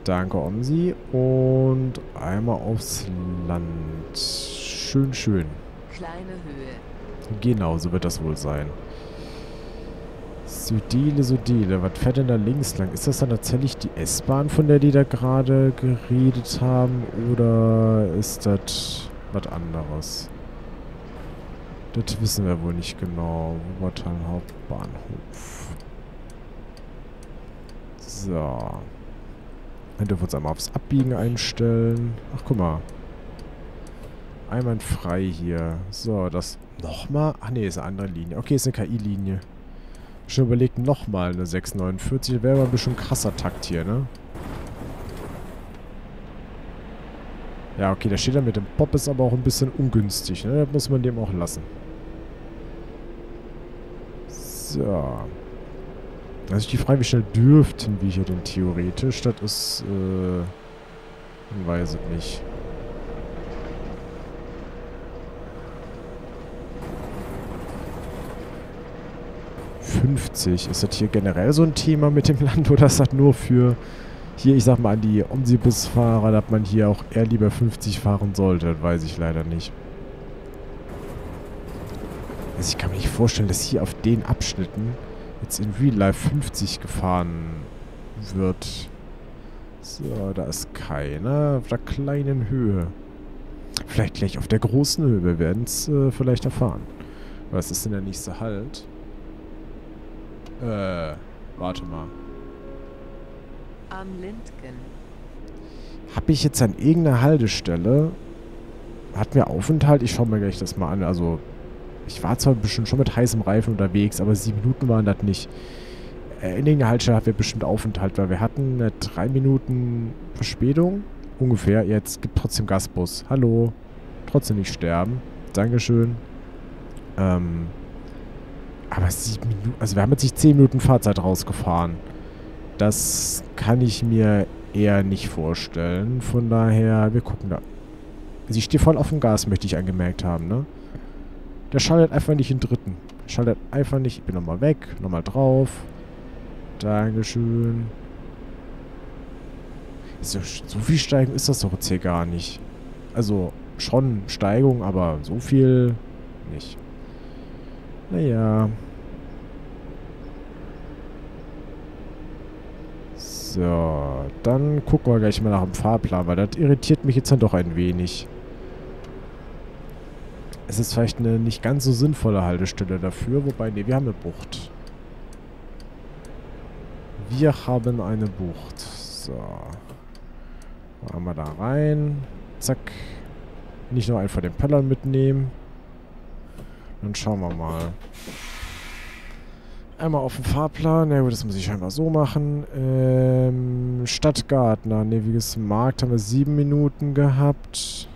Danke, Omsi. Und einmal aufs Land. Schön, schön. Kleine Höhe. Genau, so wird das wohl sein. Südile, Südile. Was fährt denn da links lang? Ist das dann tatsächlich die S-Bahn, von der die da gerade geredet haben? Oder ist das was anderes? Das wissen wir wohl nicht genau. Wuppertal Hauptbahnhof. So. Dann dürfen wir uns einmal aufs Abbiegen einstellen. Ach, guck mal. Einwandfrei hier. So, das nochmal. Ach nee, ist eine andere Linie. Okay, ist eine KI-Linie. Schon überlegt, nochmal eine 649. Wäre aber ein bisschen krasser Takt hier, ne? Ja, okay, der steht da mit dem Pop, ist aber auch ein bisschen ungünstig, ne? Das muss man dem auch lassen. So. Also die Frage, wie schnell dürften wir hier denn theoretisch? Das ist, äh... Ich weiß es nicht. ...50. Ist das hier generell so ein Thema mit dem Land oder ist das nur für... Hier, ich sag mal, an die Omnibusfahrer, dass man hier auch eher lieber 50 fahren sollte? Das weiß ich leider nicht. Also ich kann mir nicht vorstellen, dass hier auf den Abschnitten jetzt in Real Life 50 gefahren wird. So, da ist keiner auf der kleinen Höhe. Vielleicht gleich auf der großen Höhe. Wir werden es äh, vielleicht erfahren. Was ist denn der nächste Halt? Äh, warte mal. Am Lindgen. Habe ich jetzt an irgendeiner Haltestelle... Hatten wir Aufenthalt? Ich schaue mir gleich das mal an. Also, ich war zwar bestimmt schon mit heißem Reifen unterwegs, aber sieben Minuten waren das nicht. Äh, in irgendeiner Haltestelle hatten wir bestimmt Aufenthalt, weil wir hatten eine drei Minuten Verspätung. Ungefähr. Jetzt gibt trotzdem Gasbus. Hallo. Trotzdem nicht sterben. Dankeschön. Ähm... Aber sieben Minuten... Also wir haben jetzt nicht zehn Minuten Fahrzeit rausgefahren. Das kann ich mir eher nicht vorstellen. Von daher, wir gucken da. Sie steht voll auf dem Gas, möchte ich angemerkt haben, ne? Der schaltet einfach nicht in dritten. Schaltet einfach nicht. Ich bin nochmal weg. Nochmal drauf. Dankeschön. So, so viel Steigung ist das doch jetzt hier gar nicht. Also, schon Steigung, aber so viel nicht. Naja. So, dann gucken wir gleich mal nach dem Fahrplan, weil das irritiert mich jetzt dann doch ein wenig. Es ist vielleicht eine nicht ganz so sinnvolle Haltestelle dafür, wobei, ne, wir haben eine Bucht. Wir haben eine Bucht. So. Wir da rein. Zack. Nicht nur von den Pellern mitnehmen. Dann schauen wir mal. Einmal auf den Fahrplan. Ja gut, das muss ich scheinbar so machen. Ähm, Stadtgartner. Neviges Markt haben wir sieben Minuten gehabt.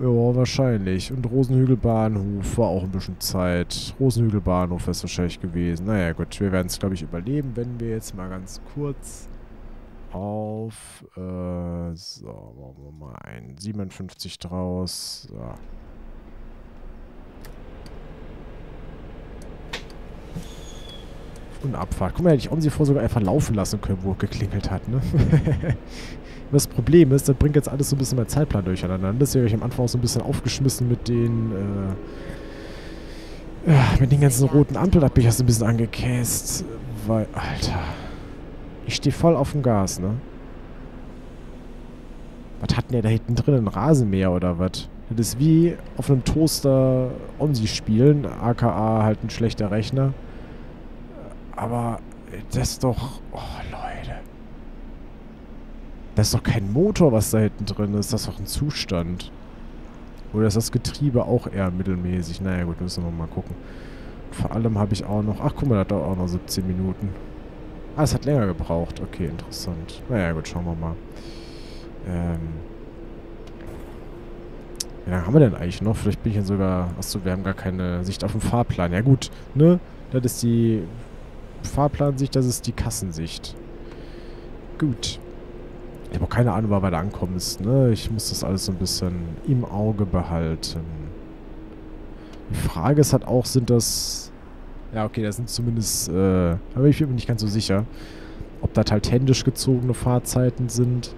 Ja, wahrscheinlich. Und Rosenhügelbahnhof war auch ein bisschen Zeit. Rosenhügelbahnhof ist wahrscheinlich gewesen. Naja, gut. Wir werden es, glaube ich, überleben, wenn wir jetzt mal ganz kurz auf... Äh, so, machen wir mal ein 57 draus. So. Und Abfahrt. Guck mal, hätte ich Omsi vor sogar einfach laufen lassen können, wo er geklingelt hat, ne? das Problem ist, das bringt jetzt alles so ein bisschen mein Zeitplan durcheinander. Deswegen habe ich am Anfang auch so ein bisschen aufgeschmissen mit den, äh, ja, mit den ganzen roten Ampeln habe ich das ein bisschen angekäst. Weil, Alter. Ich stehe voll auf dem Gas, ne? Was hat denn der da hinten drin? Ein Rasenmäher oder was? Das ist wie auf einem Toaster Omsi spielen, aka halt ein schlechter Rechner. Aber das ist doch... Oh. Das ist doch kein Motor, was da hinten drin ist. Das ist doch ein Zustand. Oder ist das Getriebe auch eher mittelmäßig? Naja gut, müssen wir mal gucken. Vor allem habe ich auch noch... Ach, guck mal, das dauert auch noch 17 Minuten. Ah, es hat länger gebraucht. Okay, interessant. Naja gut, schauen wir mal. Ähm... Wie lange haben wir denn eigentlich noch? Vielleicht bin ich ja sogar... Achso, wir haben gar keine Sicht auf den Fahrplan. Ja gut, ne? Das ist die Fahrplansicht, das ist die Kassensicht. Gut. Ich habe auch keine Ahnung, wann wir da ankommen ist, ne? Ich muss das alles so ein bisschen im Auge behalten. Die Frage ist halt auch, sind das... Ja, okay, das sind zumindest... Äh, aber ich bin mir nicht ganz so sicher, ob das halt händisch gezogene Fahrzeiten sind,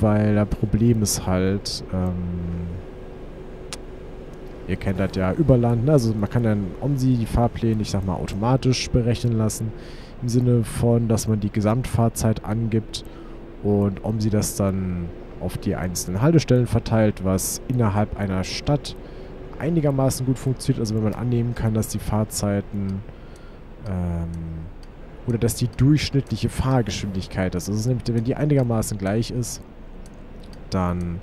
weil das Problem ist halt... Ähm, Ihr kennt das ja Überland, ne? also man kann dann OMSI die Fahrpläne, ich sag mal, automatisch berechnen lassen. Im Sinne von, dass man die Gesamtfahrzeit angibt und OMSI das dann auf die einzelnen Haltestellen verteilt, was innerhalb einer Stadt einigermaßen gut funktioniert. Also wenn man annehmen kann, dass die Fahrzeiten ähm, oder dass die durchschnittliche Fahrgeschwindigkeit ist. Also wenn die einigermaßen gleich ist, dann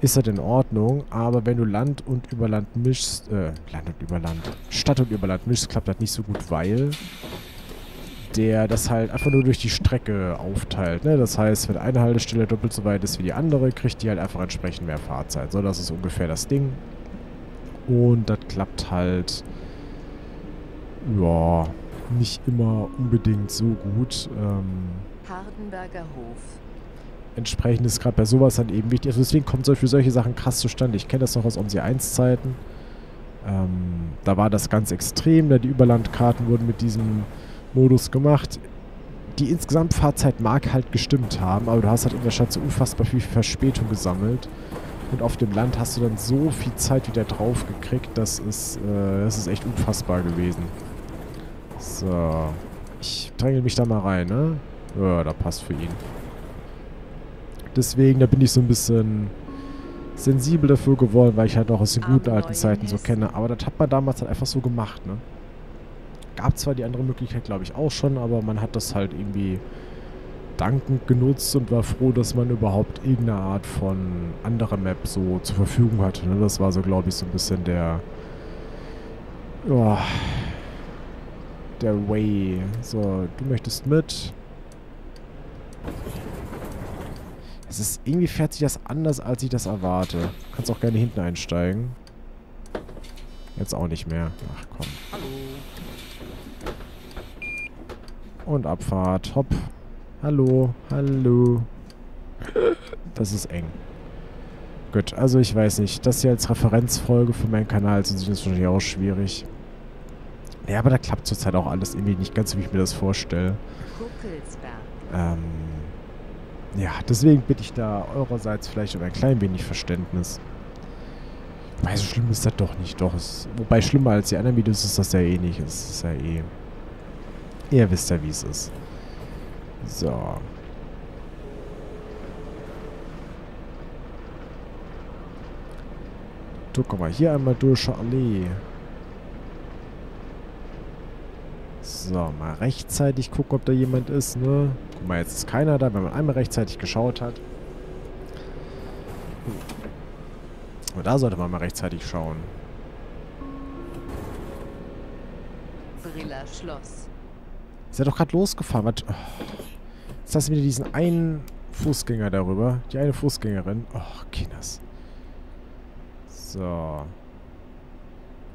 ist das in Ordnung. Aber wenn du Land und Überland mischst, äh, Land und Überland, Stadt und Überland mischst, klappt das nicht so gut, weil der das halt einfach nur durch die Strecke aufteilt. Ne? Das heißt, wenn eine Haltestelle doppelt so weit ist wie die andere, kriegt die halt einfach entsprechend mehr Fahrzeit. So, das ist ungefähr das Ding. Und das klappt halt, ja, nicht immer unbedingt so gut. Ähm, Hardenberger Hof. entsprechend ist gerade bei sowas dann eben wichtig. Also deswegen kommen solche, solche Sachen krass zustande. Ich kenne das noch aus OMSI 1 Zeiten. Ähm, da war das ganz extrem, da die Überlandkarten wurden mit diesem Modus gemacht. Die insgesamt Fahrzeit mag halt gestimmt haben, aber du hast halt in der Stadt so unfassbar viel Verspätung gesammelt. Und auf dem Land hast du dann so viel Zeit wieder drauf gekriegt, das ist, äh, das ist echt unfassbar gewesen. So. Ich dränge mich da mal rein, ne? Ja, da passt für ihn. Deswegen, da bin ich so ein bisschen sensibel dafür geworden, weil ich halt auch aus den guten alten Zeiten so kenne. Aber das hat man damals halt einfach so gemacht, ne? Gab zwar die andere Möglichkeit, glaube ich, auch schon, aber man hat das halt irgendwie dankend genutzt und war froh, dass man überhaupt irgendeine Art von anderer Map so zur Verfügung hatte. Ne? Das war so, glaube ich, so ein bisschen der... Ja, der Way. So, du möchtest mit. Es ist, irgendwie fährt sich das anders, als ich das erwarte. Du kannst auch gerne hinten einsteigen. Jetzt auch nicht mehr. Ach komm. Hallo. Und Abfahrt. Hopp. Hallo. Hallo. Das ist eng. Gut, also ich weiß nicht. Das hier als Referenzfolge für meinen Kanal zu sehen, ist wahrscheinlich auch schwierig. Ja, aber da klappt zurzeit auch alles irgendwie nicht ganz, wie ich mir das vorstelle. Ähm, ja, deswegen bitte ich da eurerseits vielleicht um ein klein wenig Verständnis. Wobei, so schlimm ist das doch nicht. Doch, es, wobei schlimmer als die anderen Videos ist das ja eh nicht. Es ist ja eh... Ihr wisst ja, wie es ist. So. Du, guck mal, hier einmal durch Allee. So, mal rechtzeitig gucken, ob da jemand ist, ne? Guck mal, jetzt ist keiner da, wenn man einmal rechtzeitig geschaut hat. Aber da sollte man mal rechtzeitig schauen. Briller Schloss. Ist er doch gerade losgefahren. Was? Oh. Jetzt hast du wieder diesen einen Fußgänger darüber. Die eine Fußgängerin. Oh, Kinders. So.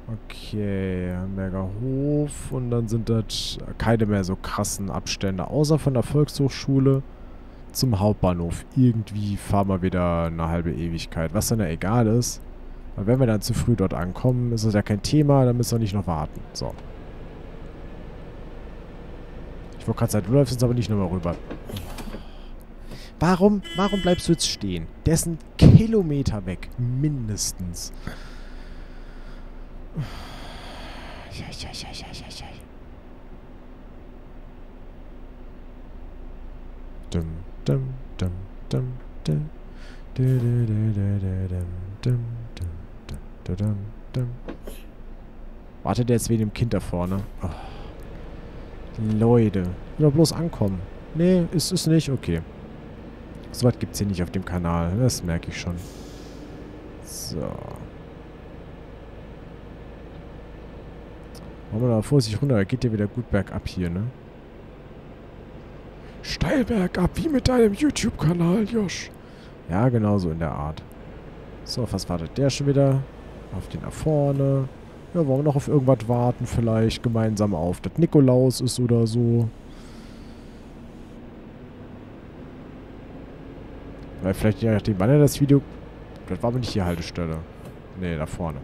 Okay, Hamburger Hof. Und dann sind das keine mehr so krassen Abstände. Außer von der Volkshochschule zum Hauptbahnhof. Irgendwie fahren wir wieder eine halbe Ewigkeit. Was dann ja egal ist. Weil wenn wir dann zu früh dort ankommen, ist das ja kein Thema. Dann müssen wir nicht noch warten. So. Wollte gerade sagen, du läufst jetzt aber nicht nochmal rüber. Warum, warum bleibst du jetzt stehen? Der ist ein Kilometer weg. Mindestens. Wartet jetzt wegen dem Kind da vorne. Oh. Leute. Ich will doch bloß ankommen. Nee, ist es nicht? Okay. So was gibt's hier nicht auf dem Kanal. Das merke ich schon. So. Machen wir da vorsichtig runter. Da geht ja wieder gut bergab hier, ne? Steil bergab, wie mit deinem YouTube-Kanal, Josh. Ja, genau so in der Art. So, was wartet der schon wieder? Auf den da vorne. Ja, wollen wir noch auf irgendwas warten? Vielleicht gemeinsam auf das Nikolaus ist oder so. Weil vielleicht, je nachdem, wann er das Video... Das war aber nicht die Haltestelle. Nee, da vorne.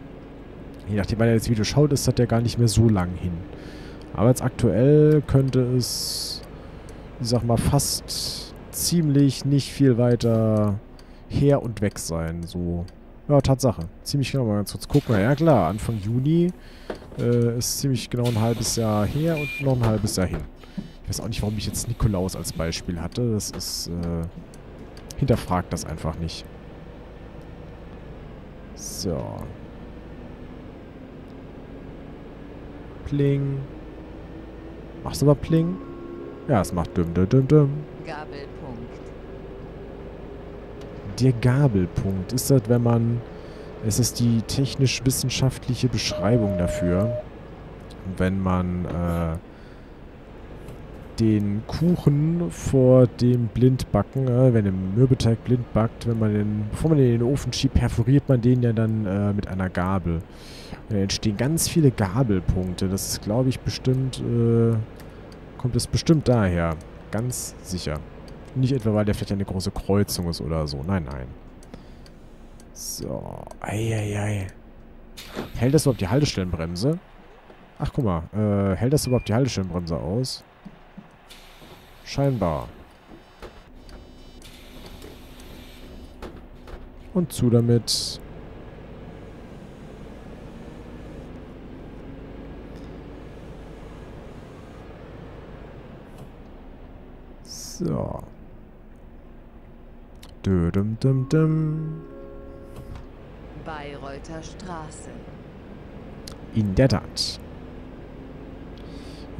Je nachdem, wann er das Video schaut, ist das ja gar nicht mehr so lang hin. Aber jetzt aktuell könnte es, ich sag mal, fast ziemlich nicht viel weiter her und weg sein. So, ja, Tatsache. Ziemlich genau. Mal ganz kurz gucken. Ja, klar, Anfang Juni äh, ist ziemlich genau ein halbes Jahr her und noch ein halbes Jahr hin. Ich weiß auch nicht, warum ich jetzt Nikolaus als Beispiel hatte. Das ist, äh, hinterfragt das einfach nicht. So. Pling. Machst du mal Pling? Ja, es macht düm düm düm düm. Gabelpunkt. Der Gabelpunkt. Ist das, wenn man... Es ist die technisch-wissenschaftliche Beschreibung dafür. Wenn man, äh... den Kuchen vor dem Blindbacken, äh, wenn der Mürbeteig blind backt, wenn man den, bevor man den in den Ofen schiebt, perforiert man den ja dann äh, mit einer Gabel. Und da entstehen ganz viele Gabelpunkte. Das ist, glaube ich, bestimmt, äh, kommt es bestimmt daher. Ganz sicher. Nicht etwa, weil der vielleicht eine große Kreuzung ist oder so. Nein, nein. So. Eieiei. Hält das überhaupt die Haltestellenbremse? Ach, guck mal. Äh, hält das überhaupt die Haltestellenbremse aus? Scheinbar. Und zu damit. So. Dö, dum, dum, dum. Bayreuther Straße. In der Tat.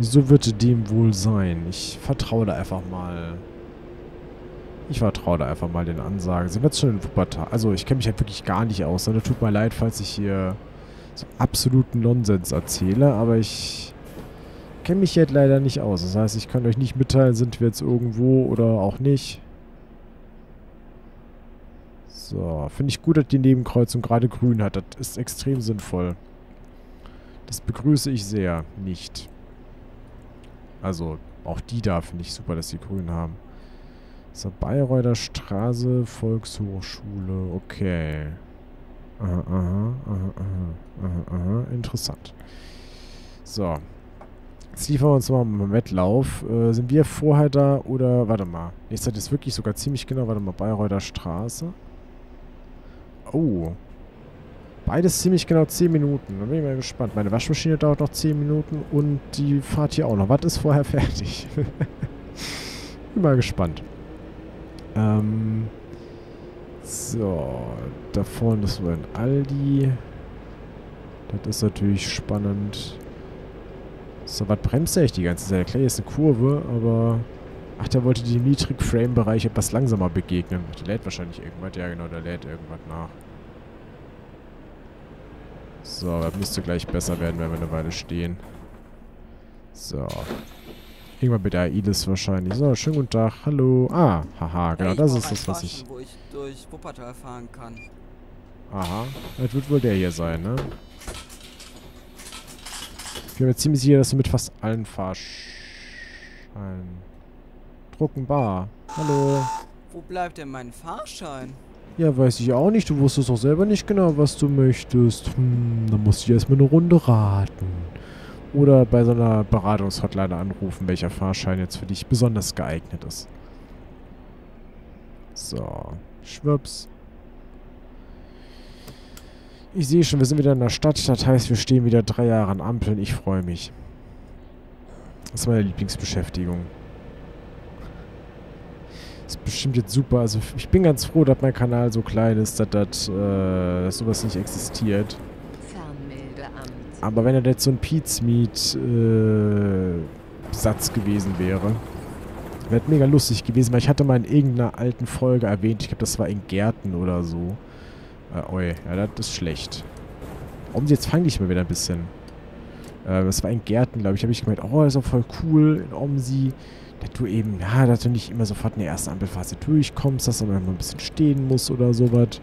So wird dem wohl sein. Ich vertraue da einfach mal. Ich vertraue da einfach mal den Ansagen. Sind wir jetzt schon in Wuppertal? Also, ich kenne mich halt wirklich gar nicht aus. Ne? Tut mir leid, falls ich hier so absoluten Nonsens erzähle, aber ich kenne mich jetzt leider nicht aus. Das heißt, ich kann euch nicht mitteilen, sind wir jetzt irgendwo oder auch nicht. So, finde ich gut, dass die Nebenkreuzung gerade grün hat. Das ist extrem sinnvoll. Das begrüße ich sehr. Nicht. Also, auch die da finde ich super, dass sie grün haben. So, Bayreuther Straße, Volkshochschule. Okay. Aha, aha, aha, aha, aha, aha. Interessant. So. Jetzt liefern wir uns mal einen Wettlauf. Äh, sind wir vorher da oder... Warte mal. Hat es wirklich sogar ziemlich genau. Warte mal. Bayreuther Straße. Oh. Beides ziemlich genau 10 Minuten. Da bin ich mal gespannt. Meine Waschmaschine dauert noch 10 Minuten und die Fahrt hier auch noch. Was ist vorher fertig? bin mal gespannt. Ähm. So. Da vorne ist so ein Aldi. Das ist natürlich spannend. So, was bremst der eigentlich die ganze Zeit? Klar, hier ist eine Kurve, aber... Ach, der wollte dem Niedrig-Frame-Bereich etwas langsamer begegnen. Der lädt wahrscheinlich irgendwas. Ja, genau, der lädt irgendwas nach. So, das müsste gleich besser werden, wenn wir eine Weile stehen. So. Irgendwann mit der Ailis wahrscheinlich. So, schönen guten Tag. Hallo. Ah, haha, genau, das ist das, was ich... wo ich durch Wuppertal fahren kann. Aha. Das wird wohl der hier sein, ne? Ich bin mir ziemlich sicher, dass du mit fast allen Fahrscheinen... Drucken bar. Hallo. Wo bleibt denn mein Fahrschein? Ja, weiß ich auch nicht. Du wusstest doch selber nicht genau, was du möchtest. Hm, dann musst du erstmal eine Runde raten. Oder bei so einer Beratungshotline anrufen, welcher Fahrschein jetzt für dich besonders geeignet ist. So. Schwupps. Ich sehe schon, wir sind wieder in der Stadt. Das heißt, wir stehen wieder drei Jahre an Ampeln. Ich freue mich. Das ist meine Lieblingsbeschäftigung. Das ist bestimmt jetzt super. Also ich bin ganz froh, dass mein Kanal so klein ist, dass, das, äh, dass sowas nicht existiert. Aber wenn er jetzt so ein Pizmeet äh, Satz gewesen wäre, wäre mega lustig gewesen, weil ich hatte mal in irgendeiner alten Folge erwähnt, ich glaube, das war in Gärten oder so. Äh, oi, ja, das ist schlecht. Warum jetzt fange ich mal wieder ein bisschen. Äh, das war in Gärten, glaube ich, habe ich gemeint, oh, das ist auch voll cool in Omsi du eben, ja, dass du nicht immer sofort in der ersten Ampelphase durchkommst, dass du mal ein bisschen stehen musst oder sowas.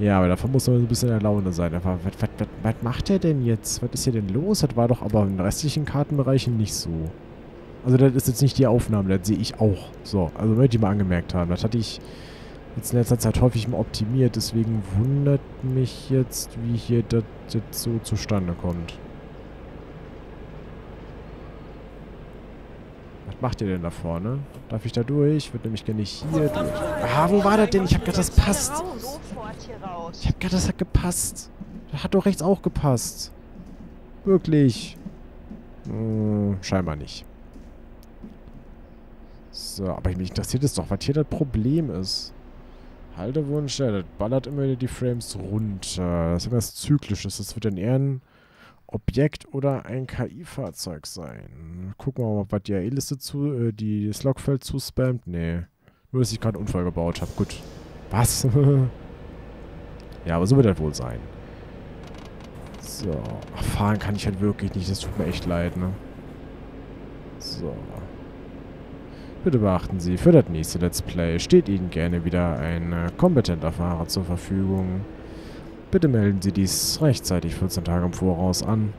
Ja, aber davon muss man so ein bisschen in der Laune sein. Aber was, was, was, was macht der denn jetzt? Was ist hier denn los? Das war doch aber in restlichen Kartenbereichen nicht so. Also das ist jetzt nicht die Aufnahme, das sehe ich auch. So, also möchte ich mal angemerkt haben. Das hatte ich jetzt in letzter Zeit häufig mal optimiert. Deswegen wundert mich jetzt, wie hier das jetzt so zustande kommt. Was macht ihr denn da vorne? Darf ich da durch? Ich würde nämlich gerne hier durch. Ah, wo war das denn? Ich hab gedacht, das passt. Ich hab gedacht, das hat gepasst. Das hat doch rechts auch gepasst. Wirklich. Hm, scheinbar nicht. So, aber mich interessiert es doch, was hier das Problem ist. Haltewunsch, ja, das ballert immer wieder die Frames runter. Das ist irgendwas Zyklisches. Das wird dann eher ein Objekt oder ein KI-Fahrzeug sein. Gucken wir mal, was die AE-Liste zu, äh, die das Logfeld zuspammt. Nee. Nur, dass ich gerade einen Unfall gebaut habe. Gut. Was? ja, aber so wird das wohl sein. So. Ach, fahren kann ich halt wirklich nicht. Das tut mir echt leid, ne? So. Bitte beachten Sie, für das nächste Let's Play steht Ihnen gerne wieder ein äh, kompetenter Fahrer zur Verfügung. Bitte melden Sie dies rechtzeitig 14 Tage im Voraus an.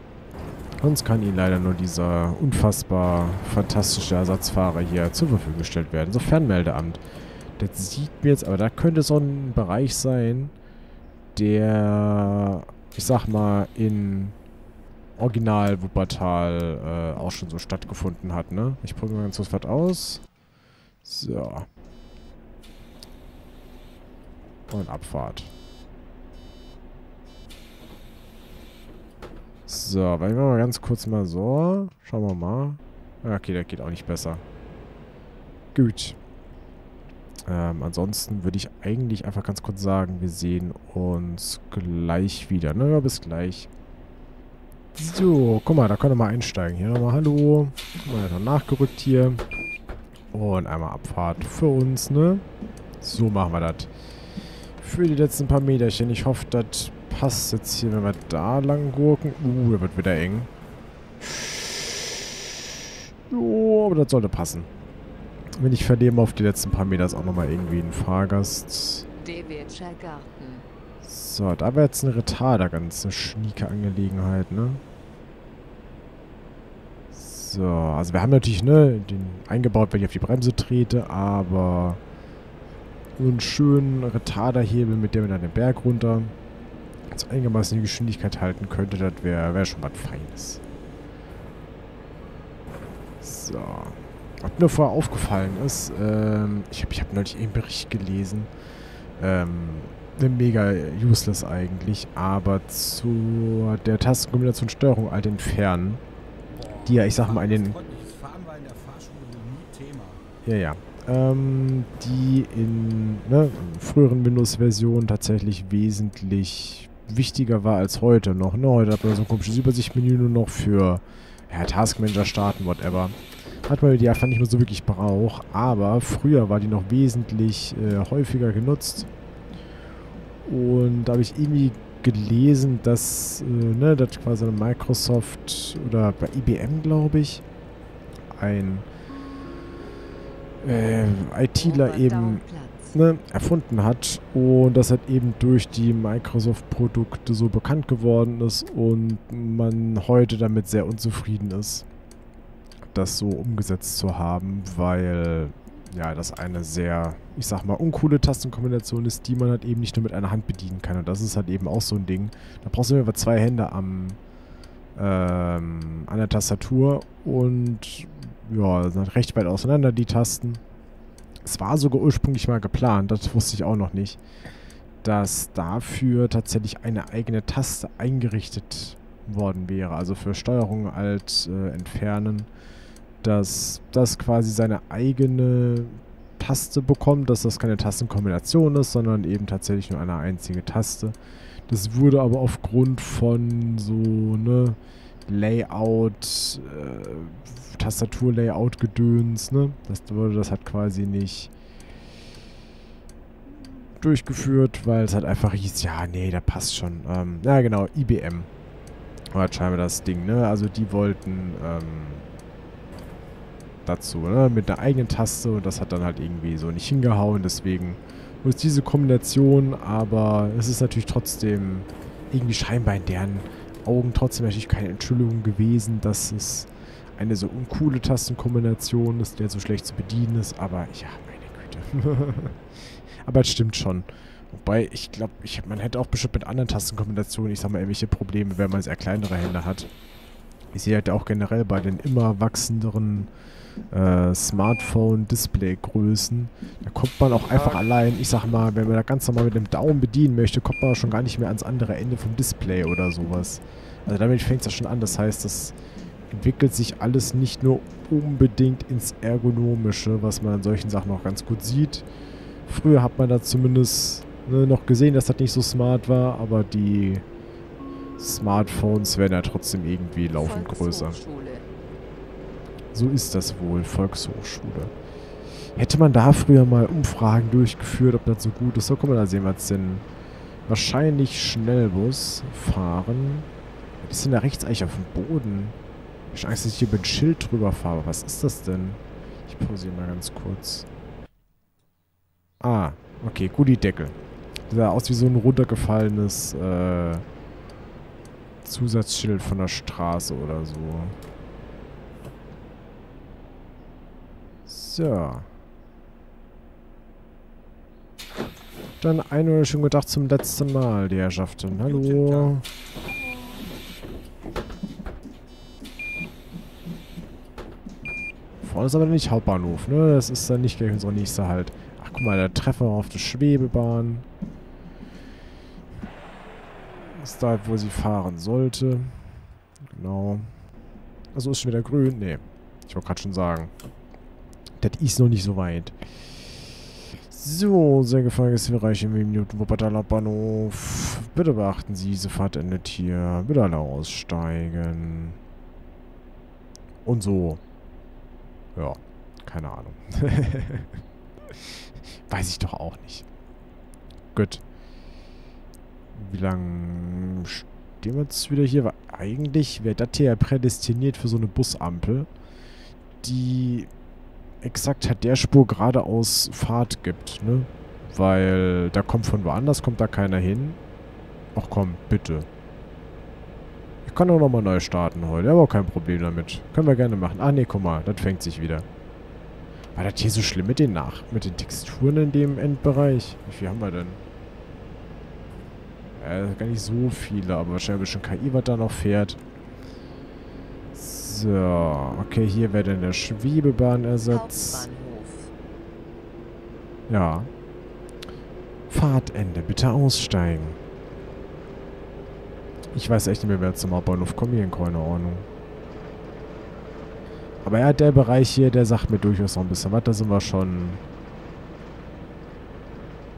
Sonst kann Ihnen leider nur dieser unfassbar fantastische Ersatzfahrer hier zur Verfügung gestellt werden. So Fernmeldeamt. Das sieht mir jetzt, aber da könnte so ein Bereich sein, der, ich sag mal, in Original Wuppertal äh, auch schon so stattgefunden hat, ne? Ich probiere mal ganz kurz was aus. So. Und Abfahrt. So, weil wir mal ganz kurz mal so. Schauen wir mal. Okay, der geht auch nicht besser. Gut. Ähm, ansonsten würde ich eigentlich einfach ganz kurz sagen, wir sehen uns gleich wieder. Ne, ja, bis gleich. So, guck mal, da können wir mal einsteigen. Hier nochmal Hallo. Guck mal, noch nachgerückt hier. Und einmal Abfahrt für uns, ne? So machen wir das. Für die letzten paar Meterchen. Ich hoffe, das passt jetzt hier, wenn wir da lang gurken. Uh, da wird wieder eng. Jo, aber das sollte passen. Wenn ich verliere auf die letzten paar Meter ist auch nochmal irgendwie ein Fahrgast. So, da wäre jetzt ein Retarder ganz eine schnieke Angelegenheit, ne? So, also wir haben natürlich, ne, den eingebaut, wenn ich auf die Bremse trete, aber so einen schönen Retarderhebel, mit dem wir dann den Berg runter so einigermaßen die Geschwindigkeit halten könnte, das wäre wär schon was Feines. So. Was mir vorher aufgefallen ist, ähm, ich habe ich hab neulich einen Bericht gelesen, ähm, mega useless eigentlich, aber zu der Tastenkombination Steuerung alt entfernen, die ja, ich sag mal, in den... Ja, ja. Ähm, die in ne, früheren Windows-Versionen tatsächlich wesentlich wichtiger war als heute noch. Ne? Heute hat man so ein komisches Übersichtmenü nur noch für ja, Taskmanager starten, whatever. Hat man die einfach nicht mehr so wirklich braucht. Aber früher war die noch wesentlich äh, häufiger genutzt. Und da habe ich irgendwie gelesen, dass, äh, ne, dass quasi Microsoft oder bei IBM, glaube ich, ein äh, ITler eben ne, erfunden hat und das halt eben durch die Microsoft-Produkte so bekannt geworden ist und man heute damit sehr unzufrieden ist, das so umgesetzt zu haben, weil ja, das eine sehr, ich sag mal, uncoole Tastenkombination ist, die man halt eben nicht nur mit einer Hand bedienen kann. Und das ist halt eben auch so ein Ding. Da brauchst du immer zwei Hände am, ähm, an der Tastatur und ja, sind recht weit auseinander die Tasten. Es war sogar ursprünglich mal geplant, das wusste ich auch noch nicht, dass dafür tatsächlich eine eigene Taste eingerichtet worden wäre. Also für Steuerung alt äh, entfernen, dass das quasi seine eigene Taste bekommt, dass das keine Tastenkombination ist, sondern eben tatsächlich nur eine einzige Taste. Das wurde aber aufgrund von so, ne, Layout, äh, Tastatur-Layout-Gedöns, ne? Das wurde das hat quasi nicht durchgeführt, weil es halt einfach hieß, ja, nee, da passt schon. Ähm, ja, genau, IBM war scheinbar das Ding, ne? Also die wollten ähm, dazu, ne? Mit einer eigenen Taste und das hat dann halt irgendwie so nicht hingehauen, deswegen ist diese Kombination, aber es ist natürlich trotzdem irgendwie scheinbar in deren Augen trotzdem natürlich keine Entschuldigung gewesen, dass es eine so uncoole Tastenkombination ist, der so schlecht zu bedienen ist, aber ja, meine Güte. aber es stimmt schon. Wobei, ich glaube, ich, man hätte auch bestimmt mit anderen Tastenkombinationen, ich sag mal, irgendwelche Probleme, wenn man sehr kleinere Hände hat. Ich sehe halt auch generell bei den immer wachsenderen äh, Smartphone-Display-Größen. Da kommt man auch einfach allein, ich sag mal, wenn man da ganz normal mit dem Daumen bedienen möchte, kommt man schon gar nicht mehr ans andere Ende vom Display oder sowas. Also damit fängt es ja schon an. Das heißt, das entwickelt sich alles nicht nur unbedingt ins Ergonomische, was man an solchen Sachen auch ganz gut sieht. Früher hat man da zumindest ne, noch gesehen, dass das nicht so smart war, aber die Smartphones werden ja trotzdem irgendwie laufend größer. So ist das wohl, Volkshochschule. Hätte man da früher mal Umfragen durchgeführt, ob das so gut ist. So, guck mal, da sehen wir jetzt den wahrscheinlich Schnellbus fahren. Was ist denn da rechts eigentlich auf dem Boden? Ich Angst, dass ich hier über ein Schild drüber fahre. Was ist das denn? Ich Ich pausiere mal ganz kurz. Ah, okay, Gullideckel. Das sah aus wie so ein runtergefallenes äh, Zusatzschild von der Straße oder so. So. Dann ein oder schon gedacht zum letzten Mal, die Herrschaften. Hallo. Vorne ist aber nicht Hauptbahnhof, ne? Das ist dann nicht gleich unser nächster Halt. Ach, guck mal, da treffen wir auf der Schwebebahn. Ist da, wo sie fahren sollte. Genau. Also ist schon wieder grün? Nee. Ich wollte gerade schon sagen. Das ist noch nicht so weit. So, sehr ist wir reichen Minuten Wuppertaler Bahnhof. Bitte beachten Sie, diese Fahrt endet hier. Bitte alle aussteigen. Und so. Ja, keine Ahnung. Weiß ich doch auch nicht. Gut. Wie lange stehen wir jetzt wieder hier? Weil eigentlich wäre das hier ja prädestiniert für so eine Busampel, die exakt hat der Spur geradeaus Fahrt gibt, ne? Weil da kommt von woanders, kommt da keiner hin. Ach komm, bitte. Kann auch nochmal neu starten heute. Aber auch kein Problem damit. Können wir gerne machen. Ah, ne, guck mal. Das fängt sich wieder. War das hier so schlimm mit den Nach... mit den Texturen in dem Endbereich? Wie viel haben wir denn? Äh, gar nicht so viele, aber wahrscheinlich schon KI, was da noch fährt. So, okay, hier wäre dann der Schwebebahnersatz. Ja. Fahrtende, bitte aussteigen. Ich weiß echt nicht mehr, wer zum Hauptbahnhof kommen hier, keine Ahnung. Aber ja, der Bereich hier, der sagt mir durchaus noch ein bisschen was. Da sind wir schon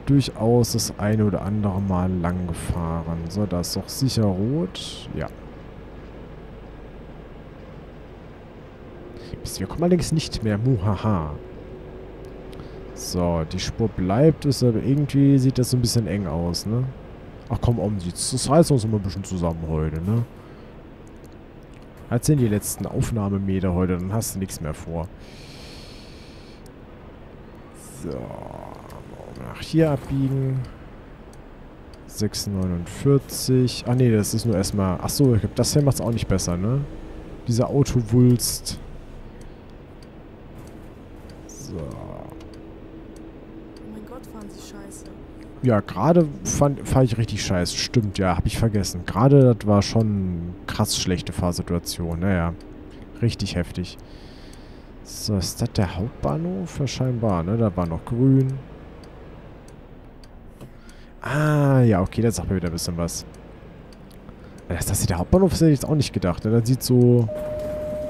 durchaus das eine oder andere Mal lang gefahren. So, da ist doch sicher rot. Ja. Wir kommen allerdings nicht mehr. Muhaha. So, die Spur bleibt, ist aber irgendwie sieht das so ein bisschen eng aus, ne? Ach komm, um, das heißt uns immer ein bisschen zusammen heute, ne? Als sind die letzten Aufnahmemeter heute, dann hast du nichts mehr vor. So. Nach hier abbiegen. 649. Ah ne, das ist nur erstmal... Achso, ich glaube, das hier macht es auch nicht besser, ne? Dieser Autowulst. So. Oh mein Gott, fahren Sie scheiße. Ja, gerade fahre ich richtig scheiße. Stimmt, ja, habe ich vergessen. Gerade das war schon krass schlechte Fahrsituation. Naja, richtig heftig. So, ist das der Hauptbahnhof? Ja, scheinbar, ne? Da war noch grün. Ah, ja, okay, das sagt mir wieder ein bisschen was. Dass das hier der Hauptbahnhof ist, hätte ich jetzt auch nicht gedacht. Ne? Das sieht so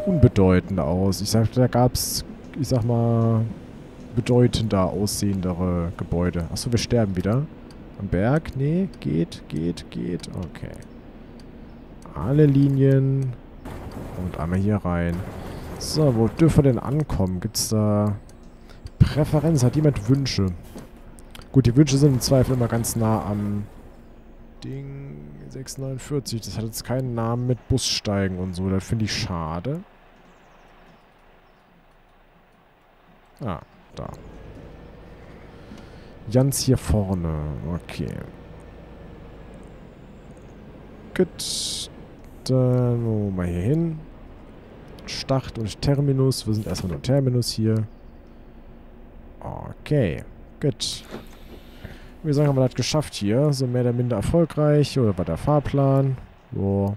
unbedeutend aus. Ich sag, da gab es, ich sag mal, bedeutender aussehendere Gebäude. Achso, wir sterben wieder. Am Berg? Nee, geht, geht, geht. Okay. Alle Linien. Und einmal hier rein. So, wo dürfen wir denn ankommen? Gibt es da Präferenz? Hat jemand Wünsche? Gut, die Wünsche sind im Zweifel immer ganz nah am Ding 649. Das hat jetzt keinen Namen mit Bussteigen und so. Das finde ich schade. Ah, da. Ganz hier vorne. Okay. Gut. Dann oh, mal hier hin. Start und Terminus. Wir sind erstmal nur Terminus hier. Okay. Gut. Wir sagen, haben wir das geschafft hier. So mehr oder minder erfolgreich. Oder war der Fahrplan. So.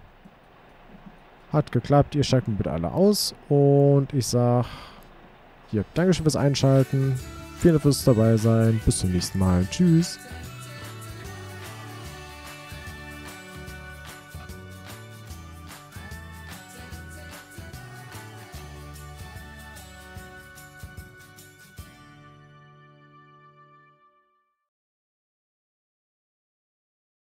Hat geklappt. Ihr steigt mir bitte alle aus. Und ich sag... Hier, Dankeschön fürs Einschalten. Vielen Dank fürs dabei sein. Bis zum nächsten Mal. Tschüss.